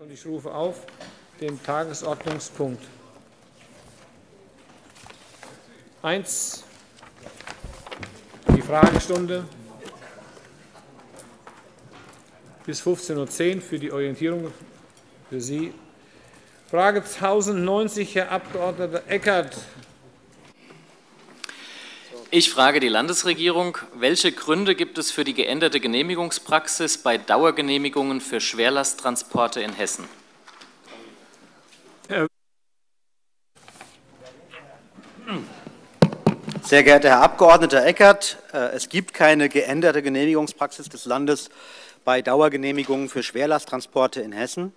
Und ich rufe auf den Tagesordnungspunkt 1, die Fragestunde bis 15.10 Uhr für die Orientierung für Sie. Frage 1090, Herr Abg. Eckert. Ich frage die Landesregierung, welche Gründe gibt es für die geänderte Genehmigungspraxis bei Dauergenehmigungen für Schwerlasttransporte in Hessen? Sehr geehrter Herr Abg. Eckert, äh, es gibt keine geänderte Genehmigungspraxis des Landes bei Dauergenehmigungen für Schwerlasttransporte in Hessen.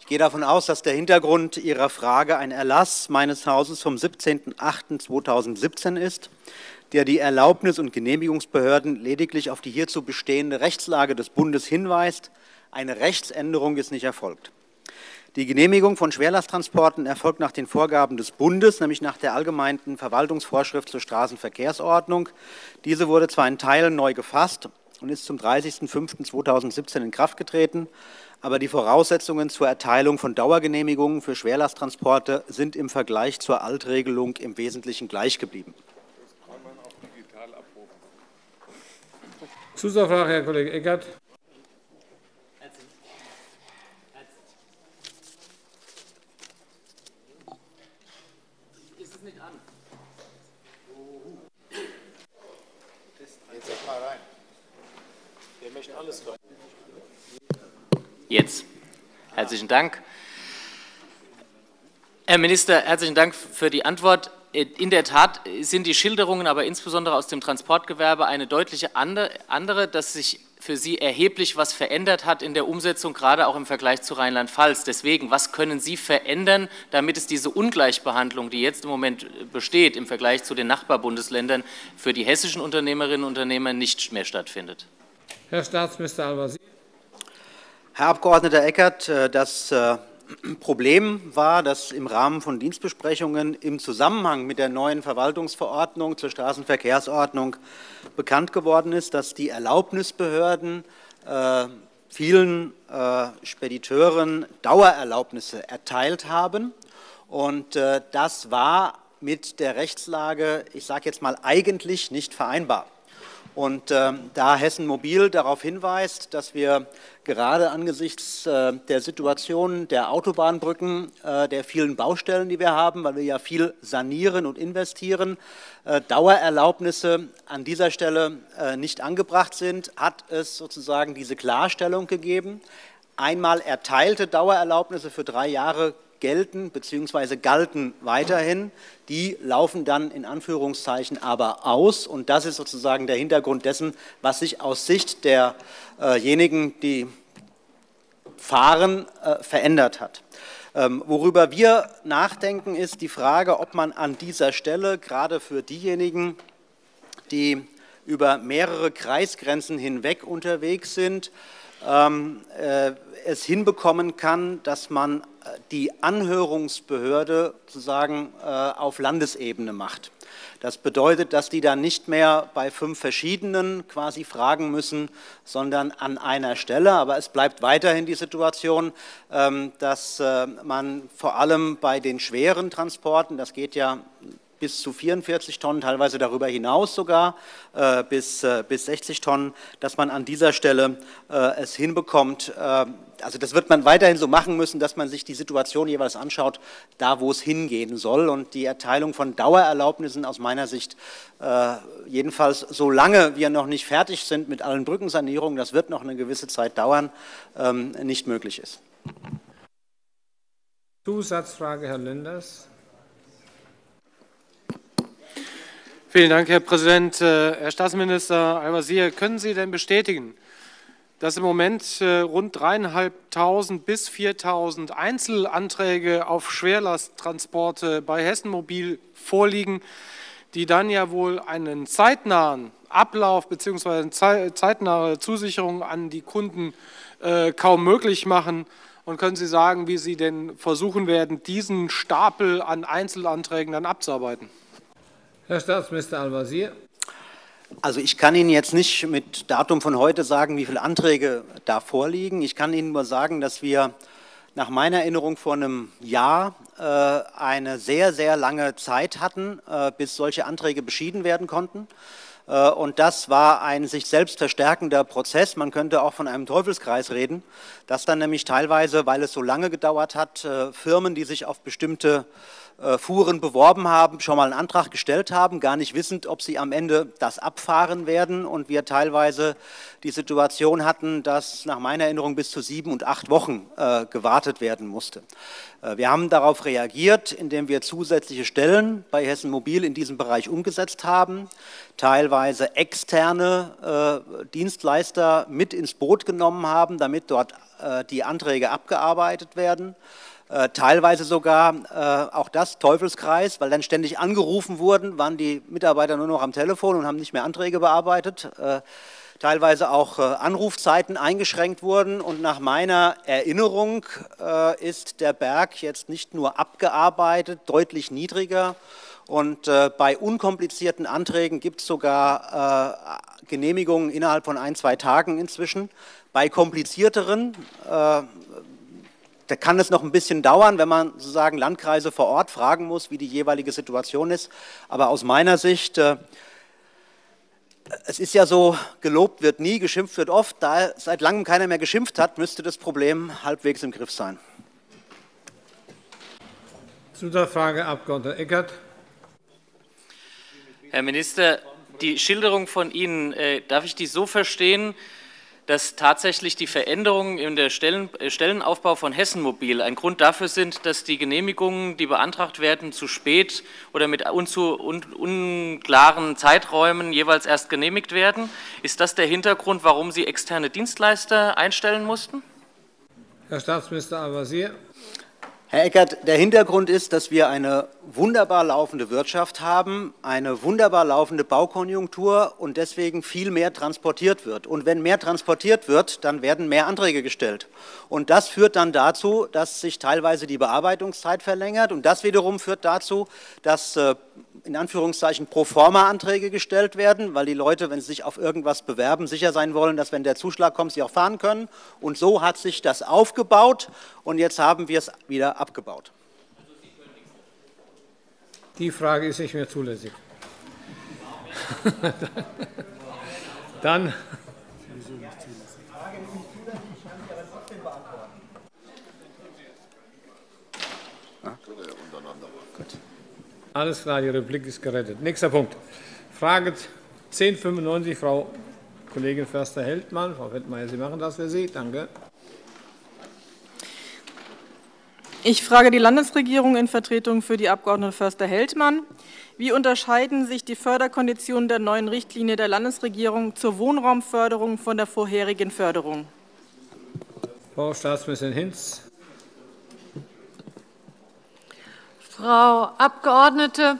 Ich gehe davon aus, dass der Hintergrund Ihrer Frage ein Erlass meines Hauses vom 17.08.2017 ist der die Erlaubnis- und Genehmigungsbehörden lediglich auf die hierzu bestehende Rechtslage des Bundes hinweist. Eine Rechtsänderung ist nicht erfolgt. Die Genehmigung von Schwerlasttransporten erfolgt nach den Vorgaben des Bundes, nämlich nach der allgemeinen Verwaltungsvorschrift zur Straßenverkehrsordnung. Diese wurde zwar in Teilen neu gefasst und ist zum 30.05.2017 in Kraft getreten, aber die Voraussetzungen zur Erteilung von Dauergenehmigungen für Schwerlasttransporte sind im Vergleich zur Altregelung im Wesentlichen gleich geblieben. Zusatzfrage, Herr Kollege Eckert. Ist es nicht an? Jetzt mal rein. Der möchte alles rein. Jetzt. Herzlichen Dank. Herr Minister, herzlichen Dank für die Antwort. In der Tat sind die Schilderungen, aber insbesondere aus dem Transportgewerbe, eine deutliche andere, dass sich für Sie erheblich was verändert hat in der Umsetzung, gerade auch im Vergleich zu Rheinland-Pfalz. Deswegen, was können Sie verändern, damit es diese Ungleichbehandlung, die jetzt im Moment besteht im Vergleich zu den Nachbarbundesländern, für die hessischen Unternehmerinnen und Unternehmer nicht mehr stattfindet? Herr Staatsminister Al-Wazir. Herr Abg. Eckert, äh, das äh, Problem war, dass im Rahmen von Dienstbesprechungen im Zusammenhang mit der neuen Verwaltungsverordnung zur Straßenverkehrsordnung bekannt geworden ist, dass die Erlaubnisbehörden äh, vielen äh, Spediteuren Dauererlaubnisse erteilt haben. Und äh, das war mit der Rechtslage, ich sage jetzt mal, eigentlich nicht vereinbar. Und äh, da Hessen Mobil darauf hinweist, dass wir gerade angesichts äh, der Situation der Autobahnbrücken, äh, der vielen Baustellen, die wir haben, weil wir ja viel sanieren und investieren, äh, Dauererlaubnisse an dieser Stelle äh, nicht angebracht sind, hat es sozusagen diese Klarstellung gegeben. Einmal erteilte Dauererlaubnisse für drei Jahre gelten bzw. galten weiterhin. Die laufen dann in Anführungszeichen aber aus. Und das ist sozusagen der Hintergrund dessen, was sich aus Sicht derjenigen, die fahren, äh, verändert hat. Ähm, worüber wir nachdenken, ist die Frage, ob man an dieser Stelle gerade für diejenigen, die über mehrere Kreisgrenzen hinweg unterwegs sind, äh, es hinbekommen kann, dass man äh, die Anhörungsbehörde sozusagen äh, auf Landesebene macht. Das bedeutet, dass die dann nicht mehr bei fünf verschiedenen quasi fragen müssen, sondern an einer Stelle. Aber es bleibt weiterhin die Situation, ähm, dass man vor allem bei den schweren Transporten, das geht ja bis zu 44 Tonnen, teilweise darüber hinaus sogar äh, bis, äh, bis 60 Tonnen, dass man an dieser Stelle äh, es hinbekommt. Äh, also das wird man weiterhin so machen müssen, dass man sich die Situation jeweils anschaut, da wo es hingehen soll. Und die Erteilung von Dauererlaubnissen aus meiner Sicht, äh, jedenfalls solange wir noch nicht fertig sind mit allen Brückensanierungen, das wird noch eine gewisse Zeit dauern, ähm, nicht möglich ist. Zusatzfrage, Herr Lenders. Vielen Dank, Herr Präsident. Äh, Herr Staatsminister Al-Wazir, können Sie denn bestätigen, dass im Moment äh, rund 3.500 bis 4.000 Einzelanträge auf Schwerlasttransporte bei Hessen Mobil vorliegen, die dann ja wohl einen zeitnahen Ablauf bzw. zeitnahe Zusicherung an die Kunden äh, kaum möglich machen? Und können Sie sagen, wie Sie denn versuchen werden, diesen Stapel an Einzelanträgen dann abzuarbeiten? Herr Staatsminister Al-Wazir. Also ich kann Ihnen jetzt nicht mit Datum von heute sagen, wie viele Anträge da vorliegen. Ich kann Ihnen nur sagen, dass wir nach meiner Erinnerung vor einem Jahr äh, eine sehr, sehr lange Zeit hatten, äh, bis solche Anträge beschieden werden konnten. Äh, und das war ein sich selbst verstärkender Prozess. Man könnte auch von einem Teufelskreis reden, dass dann nämlich teilweise, weil es so lange gedauert hat, äh, Firmen, die sich auf bestimmte Fuhren beworben haben, schon mal einen Antrag gestellt haben, gar nicht wissend, ob sie am Ende das abfahren werden und wir teilweise die Situation hatten, dass nach meiner Erinnerung bis zu sieben und acht Wochen äh, gewartet werden musste. Äh, wir haben darauf reagiert, indem wir zusätzliche Stellen bei Hessen Mobil in diesem Bereich umgesetzt haben, teilweise externe äh, Dienstleister mit ins Boot genommen haben, damit dort äh, die Anträge abgearbeitet werden. Äh, teilweise sogar äh, auch das Teufelskreis, weil dann ständig angerufen wurden, waren die Mitarbeiter nur noch am Telefon und haben nicht mehr Anträge bearbeitet. Äh, teilweise auch äh, Anrufzeiten eingeschränkt wurden. Und nach meiner Erinnerung äh, ist der Berg jetzt nicht nur abgearbeitet, deutlich niedriger. Und bei unkomplizierten Anträgen gibt es sogar Genehmigungen innerhalb von ein, zwei Tagen inzwischen. Bei komplizierteren da kann es noch ein bisschen dauern, wenn man sozusagen Landkreise vor Ort fragen muss, wie die jeweilige Situation ist. Aber aus meiner Sicht, äh, es ist ja so, gelobt wird nie, geschimpft wird oft. Da seit langem keiner mehr geschimpft hat, müsste das Problem halbwegs im Griff sein. Zusatzfrage, Abg. Eckert. Herr Minister, die Schilderung von Ihnen, äh, darf ich die so verstehen, dass tatsächlich die Veränderungen in der Stellen, äh, Stellenaufbau von Hessen Mobil ein Grund dafür sind, dass die Genehmigungen, die beantragt werden, zu spät oder mit unzu, un, unklaren Zeiträumen jeweils erst genehmigt werden. Ist das der Hintergrund, warum Sie externe Dienstleister einstellen mussten? Herr Staatsminister Al-Wazir. Herr Eckert, der Hintergrund ist, dass wir eine wunderbar laufende Wirtschaft haben, eine wunderbar laufende Baukonjunktur und deswegen viel mehr transportiert wird. Und wenn mehr transportiert wird, dann werden mehr Anträge gestellt. Und das führt dann dazu, dass sich teilweise die Bearbeitungszeit verlängert. Und das wiederum führt dazu, dass äh, in Anführungszeichen Proforma-Anträge gestellt werden, weil die Leute, wenn sie sich auf irgendwas bewerben, sicher sein wollen, dass wenn der Zuschlag kommt, sie auch fahren können. Und so hat sich das aufgebaut und jetzt haben wir es wieder abgebaut. Die Frage ist nicht mehr zulässig. Dann Alles klar, die Replik ist gerettet. Nächster Punkt. Frage 1095, Frau Kollegin Förster-Heldmann. Frau Wettmeier, Sie machen das für Sie. Danke. Ich frage die Landesregierung in Vertretung für die Abg. Förster-Heldmann. Wie unterscheiden sich die Förderkonditionen der neuen Richtlinie der Landesregierung zur Wohnraumförderung von der vorherigen Förderung? Frau Staatsministerin Hinz. Frau Abgeordnete,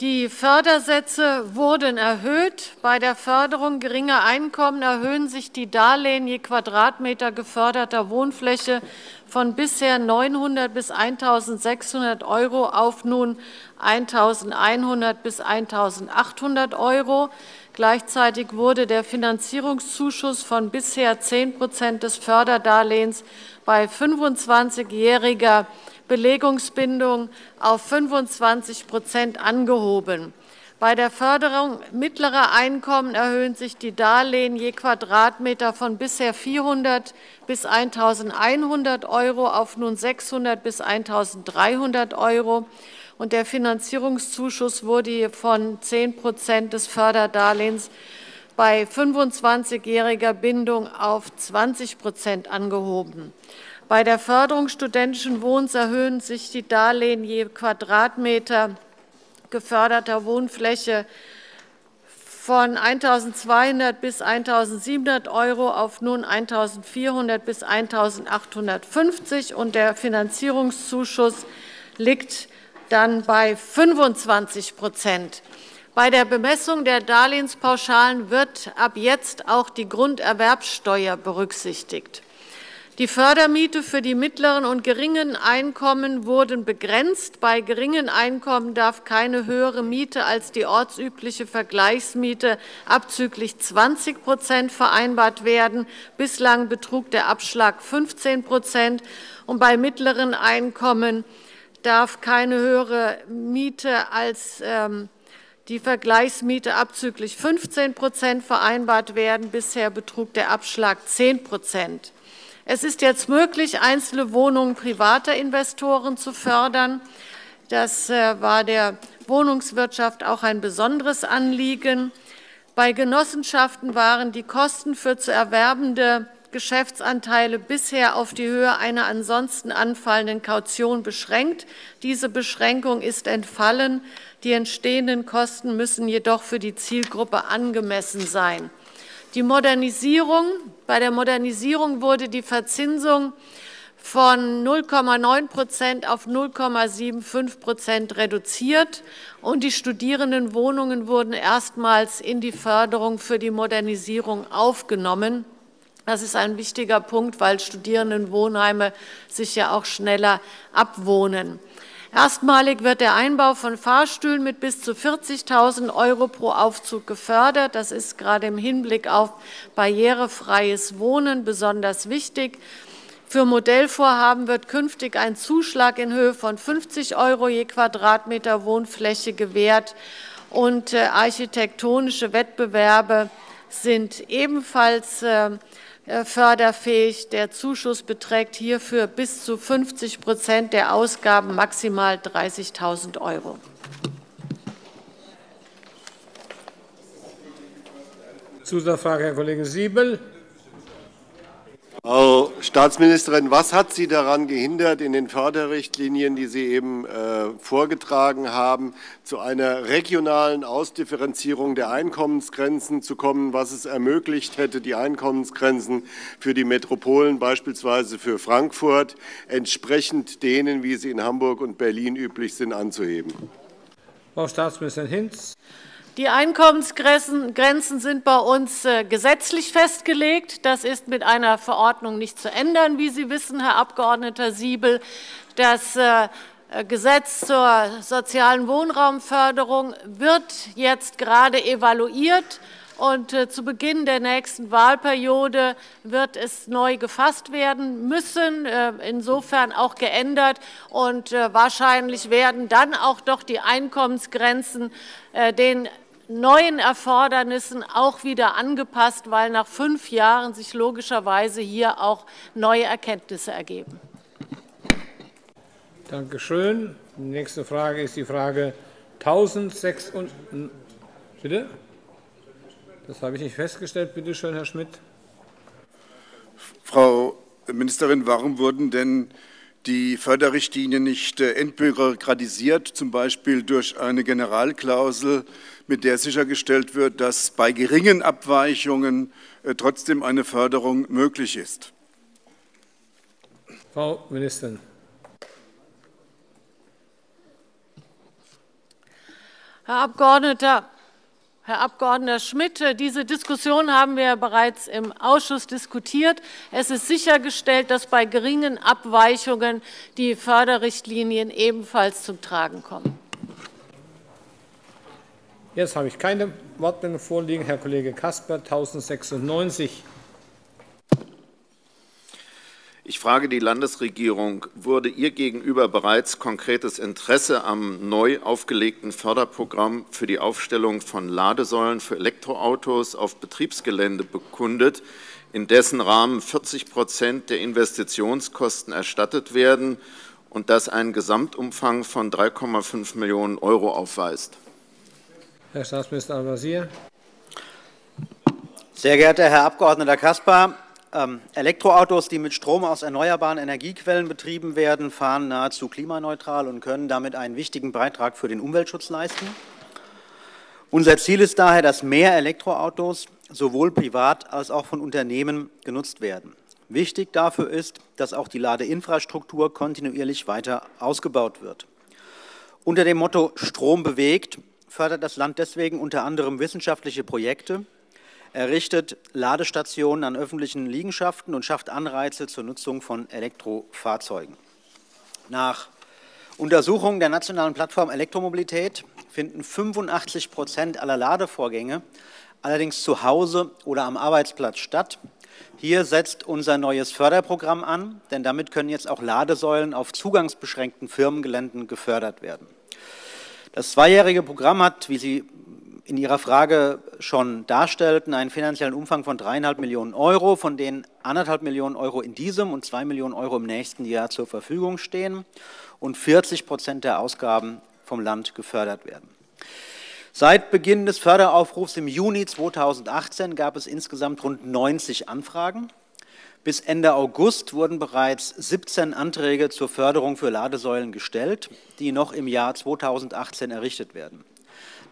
die Fördersätze wurden erhöht. Bei der Förderung geringer Einkommen erhöhen sich die Darlehen je Quadratmeter geförderter Wohnfläche von bisher 900 bis 1.600 Euro auf nun 1.100 bis 1.800 Euro. Gleichzeitig wurde der Finanzierungszuschuss von bisher 10 Prozent des Förderdarlehens bei 25-jähriger Belegungsbindung auf 25 Prozent angehoben. Bei der Förderung mittlerer Einkommen erhöhen sich die Darlehen je Quadratmeter von bisher 400 bis 1.100 Euro auf nun 600 bis 1.300 Euro. Und der Finanzierungszuschuss wurde von 10 Prozent des Förderdarlehens bei 25-jähriger Bindung auf 20 Prozent angehoben. Bei der Förderung studentischen Wohnens erhöhen sich die Darlehen je Quadratmeter geförderter Wohnfläche von 1.200 bis 1.700 Euro auf nun 1.400 bis 1.850 und der Finanzierungszuschuss liegt dann bei 25 Prozent. Bei der Bemessung der Darlehenspauschalen wird ab jetzt auch die Grunderwerbsteuer berücksichtigt. Die Fördermiete für die mittleren und geringen Einkommen wurden begrenzt. Bei geringen Einkommen darf keine höhere Miete als die ortsübliche Vergleichsmiete abzüglich 20 Prozent vereinbart werden. Bislang betrug der Abschlag 15 Prozent. Und bei mittleren Einkommen darf keine höhere Miete als ähm, die Vergleichsmiete abzüglich 15 Prozent vereinbart werden. Bisher betrug der Abschlag 10 Prozent. Es ist jetzt möglich, einzelne Wohnungen privater Investoren zu fördern. Das äh, war der Wohnungswirtschaft auch ein besonderes Anliegen. Bei Genossenschaften waren die Kosten für zu erwerbende Geschäftsanteile bisher auf die Höhe einer ansonsten anfallenden Kaution beschränkt. Diese Beschränkung ist entfallen. Die entstehenden Kosten müssen jedoch für die Zielgruppe angemessen sein. Die Modernisierung, bei der Modernisierung wurde die Verzinsung von 0,9 Prozent auf 0,75 Prozent reduziert und die Studierendenwohnungen wurden erstmals in die Förderung für die Modernisierung aufgenommen. Das ist ein wichtiger Punkt, weil Studierendenwohnheime sich ja auch schneller abwohnen. Erstmalig wird der Einbau von Fahrstühlen mit bis zu 40.000 Euro pro Aufzug gefördert. Das ist gerade im Hinblick auf barrierefreies Wohnen besonders wichtig. Für Modellvorhaben wird künftig ein Zuschlag in Höhe von 50 Euro je Quadratmeter Wohnfläche gewährt und äh, architektonische Wettbewerbe sind ebenfalls äh, förderfähig. Der Zuschuss beträgt hierfür bis zu 50 Prozent der Ausgaben, maximal 30.000 Euro. Zusatzfrage, Herr Kollege Siebel. Frau Staatsministerin, was hat Sie daran gehindert, in den Förderrichtlinien, die Sie eben äh, vorgetragen haben, zu einer regionalen Ausdifferenzierung der Einkommensgrenzen zu kommen, was es ermöglicht hätte, die Einkommensgrenzen für die Metropolen, beispielsweise für Frankfurt, entsprechend denen, wie sie in Hamburg und Berlin üblich sind, anzuheben? Frau Staatsministerin Hinz. Die Einkommensgrenzen sind bei uns äh, gesetzlich festgelegt. Das ist mit einer Verordnung nicht zu ändern, wie Sie wissen, Herr Abg. Siebel. Das äh, Gesetz zur sozialen Wohnraumförderung wird jetzt gerade evaluiert. Und äh, zu Beginn der nächsten Wahlperiode wird es neu gefasst werden müssen, insofern auch geändert. Und wahrscheinlich werden dann auch doch die Einkommensgrenzen den neuen Erfordernissen auch wieder angepasst, weil nach fünf Jahren sich logischerweise hier auch neue Erkenntnisse ergeben. Danke schön. Die nächste Frage ist die Frage 1006 und bitte. Das habe ich nicht festgestellt. Bitte schön, Herr Schmidt. Frau Ministerin, warum wurden denn die Förderrichtlinie nicht äh, entbürokratisiert, zum Beispiel durch eine Generalklausel, mit der sichergestellt wird, dass bei geringen Abweichungen äh, trotzdem eine Förderung möglich ist. Frau Ministerin. Herr Abgeordneter, Herr Abg. Schmidt, diese Diskussion haben wir bereits im Ausschuss diskutiert. Es ist sichergestellt, dass bei geringen Abweichungen die Förderrichtlinien ebenfalls zum Tragen kommen. Jetzt habe ich keine Wortmeldung vorliegen. Herr Kollege Kasper, 1096. Ich frage die Landesregierung, wurde ihr gegenüber bereits konkretes Interesse am neu aufgelegten Förderprogramm für die Aufstellung von Ladesäulen für Elektroautos auf Betriebsgelände bekundet, in dessen Rahmen 40 Prozent der Investitionskosten erstattet werden und das einen Gesamtumfang von 3,5 Millionen Euro aufweist? Herr Staatsminister Al-Wazir. Sehr geehrter Herr Abg. Caspar, ähm, Elektroautos, die mit Strom aus erneuerbaren Energiequellen betrieben werden, fahren nahezu klimaneutral und können damit einen wichtigen Beitrag für den Umweltschutz leisten. Unser Ziel ist daher, dass mehr Elektroautos sowohl privat als auch von Unternehmen genutzt werden. Wichtig dafür ist, dass auch die Ladeinfrastruktur kontinuierlich weiter ausgebaut wird. Unter dem Motto Strom bewegt fördert das Land deswegen unter anderem wissenschaftliche Projekte, errichtet Ladestationen an öffentlichen Liegenschaften und schafft Anreize zur Nutzung von Elektrofahrzeugen. Nach Untersuchungen der nationalen Plattform Elektromobilität finden 85 Prozent aller Ladevorgänge allerdings zu Hause oder am Arbeitsplatz statt. Hier setzt unser neues Förderprogramm an, denn damit können jetzt auch Ladesäulen auf zugangsbeschränkten Firmengeländen gefördert werden. Das zweijährige Programm hat, wie Sie in Ihrer Frage schon darstellten, einen finanziellen Umfang von dreieinhalb Millionen Euro, von denen anderthalb Millionen Euro in diesem und zwei Millionen Euro im nächsten Jahr zur Verfügung stehen und 40 Prozent der Ausgaben vom Land gefördert werden. Seit Beginn des Förderaufrufs im Juni 2018 gab es insgesamt rund 90 Anfragen. Bis Ende August wurden bereits 17 Anträge zur Förderung für Ladesäulen gestellt, die noch im Jahr 2018 errichtet werden.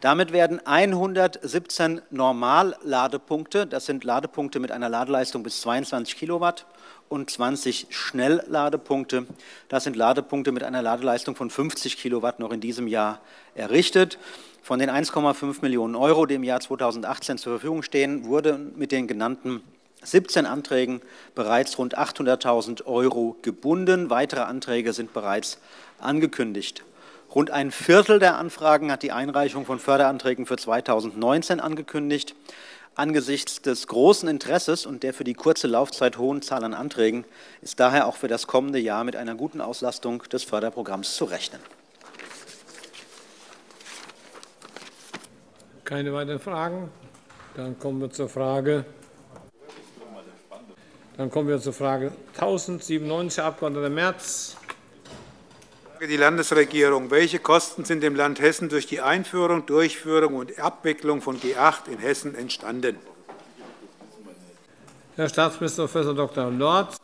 Damit werden 117 Normalladepunkte, das sind Ladepunkte mit einer Ladeleistung bis 22 Kilowatt, und 20 Schnellladepunkte, das sind Ladepunkte mit einer Ladeleistung von 50 Kilowatt, noch in diesem Jahr errichtet. Von den 1,5 Millionen Euro, die im Jahr 2018 zur Verfügung stehen, wurde mit den genannten 17 Anträgen bereits rund 800.000 Euro gebunden. Weitere Anträge sind bereits angekündigt. Rund ein Viertel der Anfragen hat die Einreichung von Förderanträgen für 2019 angekündigt. Angesichts des großen Interesses und der für die kurze Laufzeit hohen Zahl an Anträgen ist daher auch für das kommende Jahr mit einer guten Auslastung des Förderprogramms zu rechnen. Keine weiteren Fragen? Dann kommen wir zur Frage. Dann kommen wir zur Frage 1097, Herr Abg. Merz. Die Landesregierung. Welche Kosten sind dem Land Hessen durch die Einführung, Durchführung und Abwicklung von G8 in Hessen entstanden? Herr Staatsminister Prof. Dr. Lorz.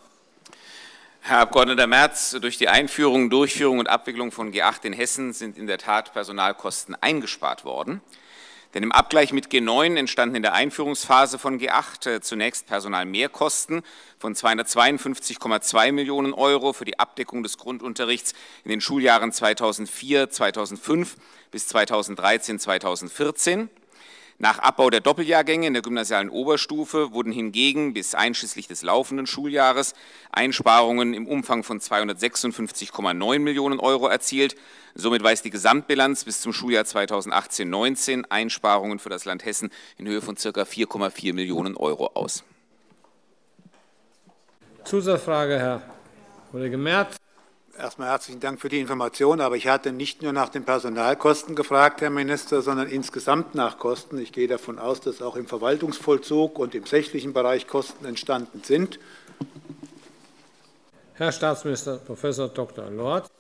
Herr Abg. Merz, durch die Einführung, Durchführung und Abwicklung von G8 in Hessen sind in der Tat Personalkosten eingespart worden. Denn im Abgleich mit G9 entstanden in der Einführungsphase von G8 äh, zunächst Personalmehrkosten von 252,2 Millionen Euro für die Abdeckung des Grundunterrichts in den Schuljahren 2004, 2005 bis 2013, 2014. Nach Abbau der Doppeljahrgänge in der gymnasialen Oberstufe wurden hingegen bis einschließlich des laufenden Schuljahres Einsparungen im Umfang von 256,9 Millionen Euro erzielt. Somit weist die Gesamtbilanz bis zum Schuljahr 2018-19 Einsparungen für das Land Hessen in Höhe von ca. 4,4 Millionen Euro aus. Zusatzfrage, Herr Kollege Merz. Erstmal herzlichen Dank für die Information, aber ich hatte nicht nur nach den Personalkosten gefragt, Herr Minister, sondern insgesamt nach Kosten. Ich gehe davon aus, dass auch im Verwaltungsvollzug und im sächlichen Bereich Kosten entstanden sind. Herr Staatsminister Prof. Dr. Lorz.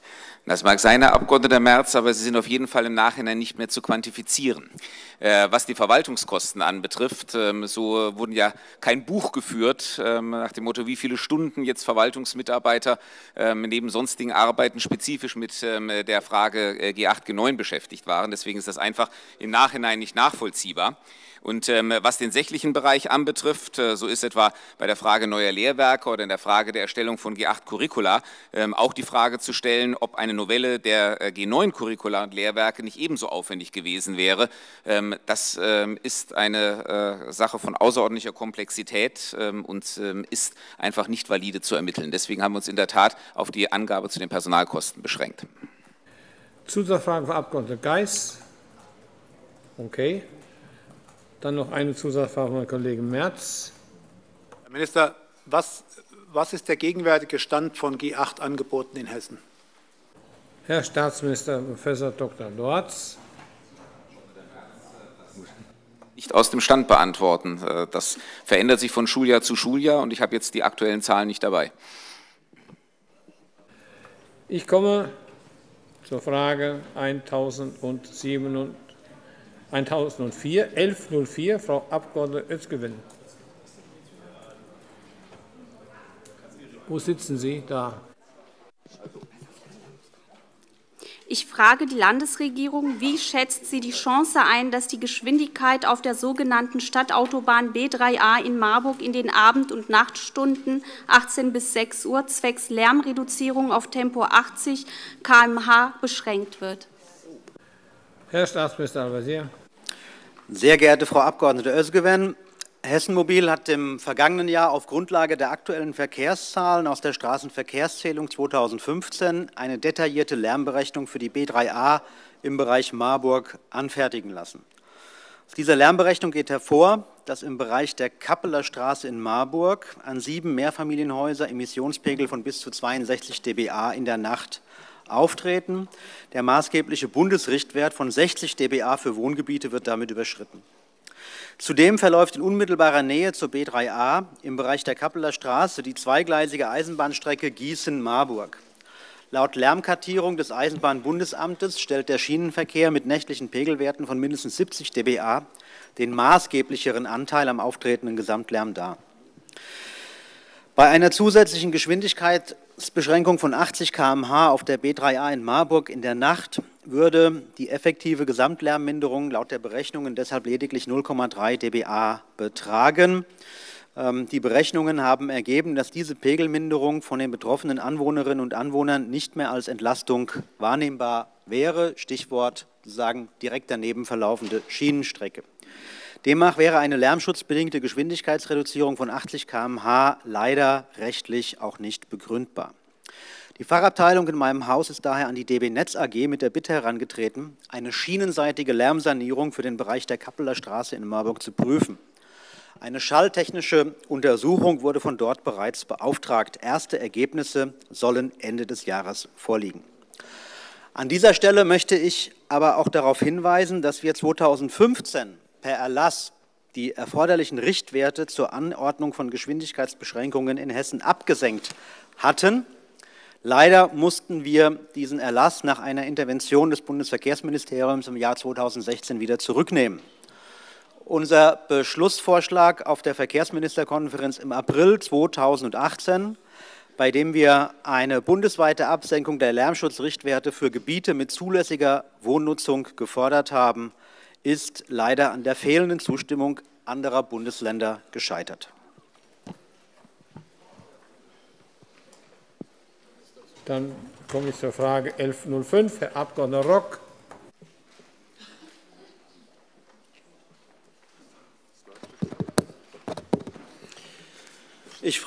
Das mag sein, Herr Abgeordneter Merz, aber sie sind auf jeden Fall im Nachhinein nicht mehr zu quantifizieren. Äh, was die Verwaltungskosten anbetrifft, ähm, so wurden ja kein Buch geführt ähm, nach dem Motto, wie viele Stunden jetzt Verwaltungsmitarbeiter ähm, neben sonstigen Arbeiten spezifisch mit der Frage G8, äh, G9 beschäftigt waren. Deswegen ist das einfach im Nachhinein nicht nachvollziehbar. Und ähm, was den sächlichen Bereich anbetrifft, äh, so ist etwa bei der Frage neuer Lehrwerke oder in der Frage der Erstellung von G8-Curricula ähm, auch die Frage zu stellen, ob eine Novelle der äh, G9-Curricula und Lehrwerke nicht ebenso aufwendig gewesen wäre. Ähm, das ähm, ist eine äh, Sache von außerordentlicher Komplexität ähm, und ähm, ist einfach nicht valide zu ermitteln. Deswegen haben wir uns in der Tat auf die Angabe zu den Personalkosten beschränkt. Zusatzfrage Frau Abg. Geis. Okay. Dann noch eine Zusatzfrage von Herrn Kollegen Merz. Herr Minister, was, was ist der gegenwärtige Stand von G8-Angeboten in Hessen? Herr Staatsminister Prof. Dr. Lorz. Nicht aus dem Stand beantworten. Äh, das verändert sich von Schuljahr zu Schuljahr und ich habe jetzt die aktuellen Zahlen nicht dabei. Ich komme zur Frage 1007 1004, 1104, Frau Abg. Özgewin. Wo sitzen Sie? Da. Ich frage die Landesregierung, wie schätzt sie die Chance ein, dass die Geschwindigkeit auf der sogenannten Stadtautobahn B3a in Marburg in den Abend- und Nachtstunden 18 bis 6 Uhr zwecks Lärmreduzierung auf Tempo 80 km/h beschränkt wird? Herr Staatsminister Al-Wazir. Sehr geehrte Frau Abg. Özgewen, Hessen Mobil hat im vergangenen Jahr auf Grundlage der aktuellen Verkehrszahlen aus der Straßenverkehrszählung 2015 eine detaillierte Lärmberechnung für die B3A im Bereich Marburg anfertigen lassen. Aus dieser Lärmberechnung geht hervor, dass im Bereich der Kappeler Straße in Marburg an sieben Mehrfamilienhäuser Emissionspegel von bis zu 62 dBA in der Nacht auftreten. Der maßgebliche Bundesrichtwert von 60 dBA für Wohngebiete wird damit überschritten. Zudem verläuft in unmittelbarer Nähe zur B3a im Bereich der Kappeler Straße die zweigleisige Eisenbahnstrecke Gießen-Marburg. Laut Lärmkartierung des Eisenbahnbundesamtes stellt der Schienenverkehr mit nächtlichen Pegelwerten von mindestens 70 dBA den maßgeblicheren Anteil am auftretenden Gesamtlärm dar. Bei einer zusätzlichen Geschwindigkeitsbeschränkung von 80 km/h auf der B3a in Marburg in der Nacht würde die effektive Gesamtlärmminderung laut der Berechnungen deshalb lediglich 0,3 dBA betragen. Ähm, die Berechnungen haben ergeben, dass diese Pegelminderung von den betroffenen Anwohnerinnen und Anwohnern nicht mehr als Entlastung wahrnehmbar wäre. Stichwort sagen direkt daneben verlaufende Schienenstrecke. Demnach wäre eine lärmschutzbedingte Geschwindigkeitsreduzierung von 80 km/h leider rechtlich auch nicht begründbar. Die Fachabteilung in meinem Haus ist daher an die DB Netz AG mit der Bitte herangetreten, eine schienenseitige Lärmsanierung für den Bereich der Kappeler Straße in Marburg zu prüfen. Eine schalltechnische Untersuchung wurde von dort bereits beauftragt. Erste Ergebnisse sollen Ende des Jahres vorliegen. An dieser Stelle möchte ich aber auch darauf hinweisen, dass wir 2015 per Erlass die erforderlichen Richtwerte zur Anordnung von Geschwindigkeitsbeschränkungen in Hessen abgesenkt hatten. Leider mussten wir diesen Erlass nach einer Intervention des Bundesverkehrsministeriums im Jahr 2016 wieder zurücknehmen. Unser Beschlussvorschlag auf der Verkehrsministerkonferenz im April 2018, bei dem wir eine bundesweite Absenkung der Lärmschutzrichtwerte für Gebiete mit zulässiger Wohnnutzung gefordert haben, ist leider an der fehlenden Zustimmung anderer Bundesländer gescheitert. Dann komme ich zur Frage 1105, Herr Abg. Rock. Ich,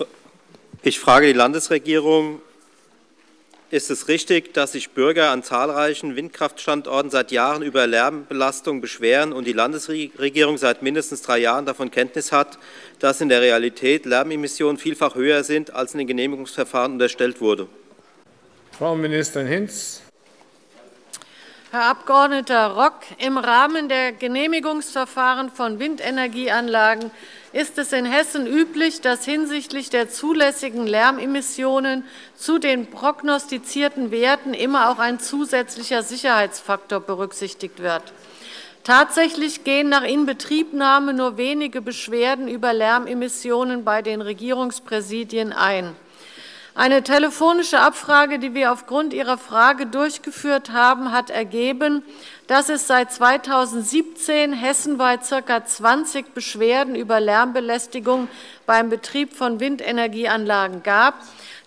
ich frage die Landesregierung, ist es richtig, dass sich Bürger an zahlreichen Windkraftstandorten seit Jahren über Lärmbelastung beschweren und die Landesregierung seit mindestens drei Jahren davon Kenntnis hat, dass in der Realität Lärmemissionen vielfach höher sind, als in den Genehmigungsverfahren unterstellt wurde? Frau Ministerin Hinz. Herr Abgeordneter Rock, im Rahmen der Genehmigungsverfahren von Windenergieanlagen ist es in Hessen üblich, dass hinsichtlich der zulässigen Lärmemissionen zu den prognostizierten Werten immer auch ein zusätzlicher Sicherheitsfaktor berücksichtigt wird. Tatsächlich gehen nach Inbetriebnahme nur wenige Beschwerden über Lärmemissionen bei den Regierungspräsidien ein. Eine telefonische Abfrage, die wir aufgrund Ihrer Frage durchgeführt haben, hat ergeben, dass es seit 2017 hessenweit ca. 20 Beschwerden über Lärmbelästigung beim Betrieb von Windenergieanlagen gab.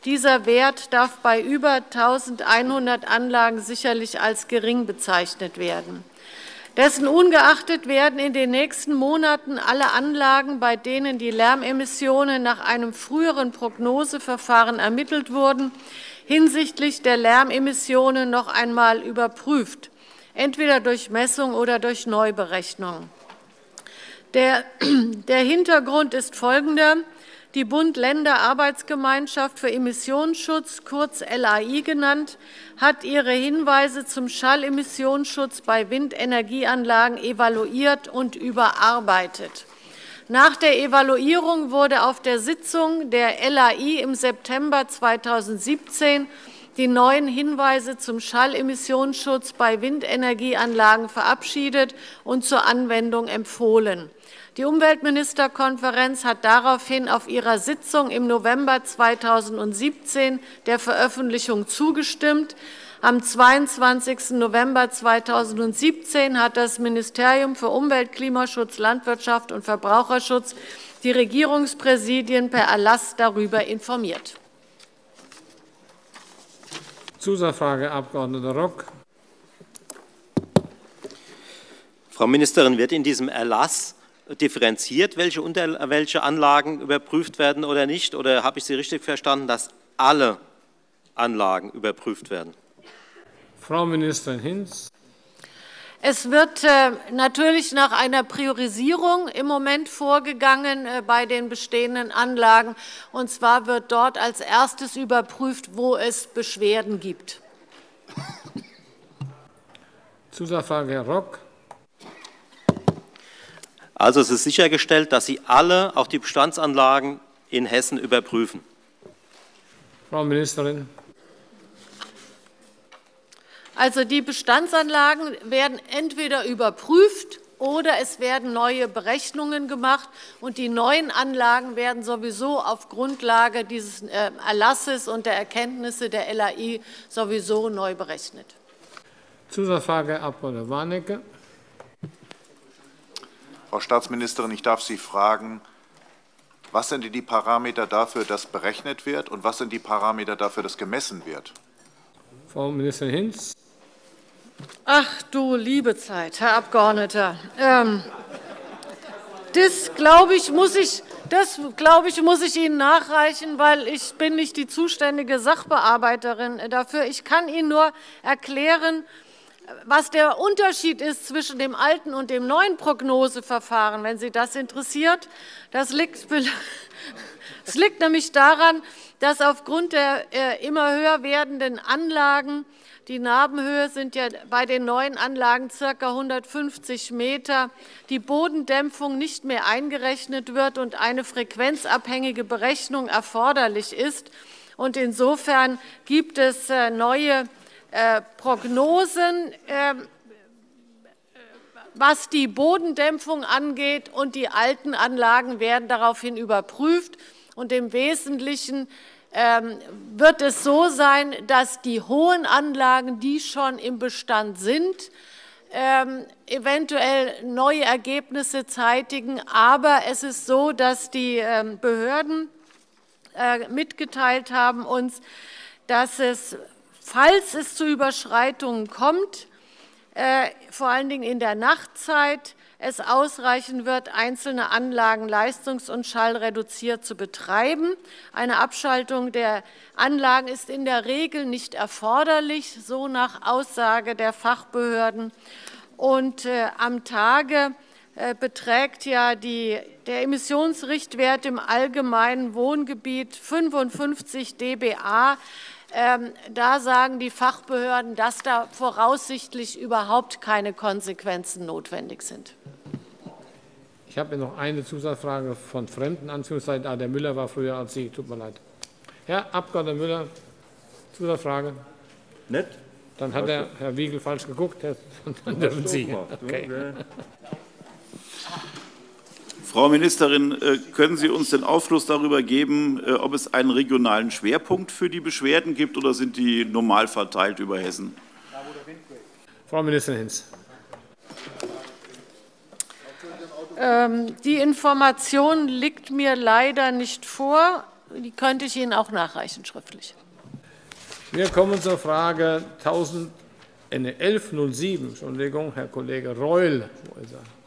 Dieser Wert darf bei über 1.100 Anlagen sicherlich als gering bezeichnet werden. Dessen ungeachtet werden in den nächsten Monaten alle Anlagen, bei denen die Lärmemissionen nach einem früheren Prognoseverfahren ermittelt wurden, hinsichtlich der Lärmemissionen noch einmal überprüft, entweder durch Messung oder durch Neuberechnung. Der, der Hintergrund ist folgender. Die Bund-Länder-Arbeitsgemeinschaft für Emissionsschutz, kurz LAI genannt, hat ihre Hinweise zum Schallemissionsschutz bei Windenergieanlagen evaluiert und überarbeitet. Nach der Evaluierung wurde auf der Sitzung der LAI im September 2017 die neuen Hinweise zum Schallemissionsschutz bei Windenergieanlagen verabschiedet und zur Anwendung empfohlen. Die Umweltministerkonferenz hat daraufhin auf ihrer Sitzung im November 2017 der Veröffentlichung zugestimmt. Am 22. November 2017 hat das Ministerium für Umwelt, Klimaschutz, Landwirtschaft und Verbraucherschutz die Regierungspräsidien per Erlass darüber informiert. Zusatzfrage, Abg. Rock. Frau Ministerin, wird in diesem Erlass differenziert, welche, unter, welche Anlagen überprüft werden oder nicht? Oder habe ich Sie richtig verstanden, dass alle Anlagen überprüft werden? Frau Ministerin Hinz. Es wird äh, natürlich nach einer Priorisierung im Moment vorgegangen äh, bei den bestehenden Anlagen. Und zwar wird dort als erstes überprüft, wo es Beschwerden gibt. Zusatzfrage, Herr Rock. Also es ist sichergestellt, dass Sie alle, auch die Bestandsanlagen in Hessen, überprüfen. Frau Ministerin. Also die Bestandsanlagen werden entweder überprüft oder es werden neue Berechnungen gemacht und die neuen Anlagen werden sowieso auf Grundlage dieses äh, Erlasses und der Erkenntnisse der LAI sowieso neu berechnet. Zusatzfrage, Herr Abg. Warnecke. Frau Staatsministerin, ich darf Sie fragen, was sind die Parameter dafür, dass berechnet wird, und was sind die Parameter dafür, dass gemessen wird? Frau Ministerin Hinz. Ach du liebe Zeit, Herr Abgeordneter. Ähm, das glaube ich, muss ich, das glaube ich, muss ich Ihnen nachreichen, weil ich bin nicht die zuständige Sachbearbeiterin dafür. Ich kann Ihnen nur erklären, was der Unterschied ist zwischen dem alten und dem neuen Prognoseverfahren, wenn Sie das interessiert. Das liegt, das liegt nämlich daran, dass aufgrund der äh, immer höher werdenden Anlagen die Nabenhöhe sind ja bei den neuen Anlagen ca. 150 Meter, die Bodendämpfung nicht mehr eingerechnet wird und eine frequenzabhängige Berechnung erforderlich ist. Und insofern gibt es äh, neue äh, Prognosen, ähm, was die Bodendämpfung angeht, und die alten Anlagen werden daraufhin überprüft. Und im Wesentlichen wird es so sein, dass die hohen Anlagen, die schon im Bestand sind, ähm, eventuell neue Ergebnisse zeitigen. Aber es ist so, dass die Behörden äh, mitgeteilt haben uns, dass es falls es zu Überschreitungen kommt, äh, vor allen Dingen in der Nachtzeit, es ausreichen wird, einzelne Anlagen leistungs- und schallreduziert zu betreiben. Eine Abschaltung der Anlagen ist in der Regel nicht erforderlich, so nach Aussage der Fachbehörden. Und äh, am Tage äh, beträgt ja die, der Emissionsrichtwert im allgemeinen Wohngebiet 55 dBA. Ähm, da sagen die Fachbehörden, dass da voraussichtlich überhaupt keine Konsequenzen notwendig sind. Ich habe noch eine Zusatzfrage von Fremden, Anführungszeichen. Ah, der Müller war früher als Sie, tut mir leid. Herr Abg. Müller, Zusatzfrage? Nett. Dann hat der Herr Wiegel falsch geguckt, dann dürfen Sie. Okay. Frau Ministerin, äh, können Sie uns den Aufschluss darüber geben, äh, ob es einen regionalen Schwerpunkt für die Beschwerden gibt oder sind die normal verteilt über Hessen? Frau Ministerin Hinz. Ähm, die Information liegt mir leider nicht vor. Die könnte ich Ihnen auch nachreichen schriftlich. Wir kommen zur Frage 1107. Entschuldigung, Herr Kollege Reul. Wo ist er?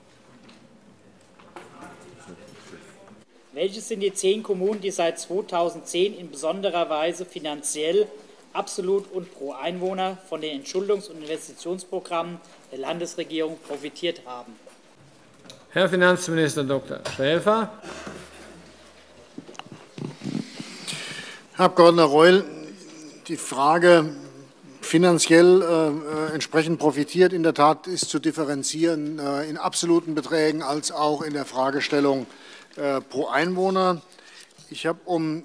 Welches sind die zehn Kommunen, die seit 2010 in besonderer Weise finanziell, absolut und pro Einwohner von den Entschuldungs- und Investitionsprogrammen der Landesregierung profitiert haben? Herr Finanzminister Dr. Schäfer. Herr Abg. Reul, die Frage finanziell äh, entsprechend profitiert, in der Tat ist zu differenzieren äh, in absoluten Beträgen als auch in der Fragestellung äh, pro Einwohner. Ich habe um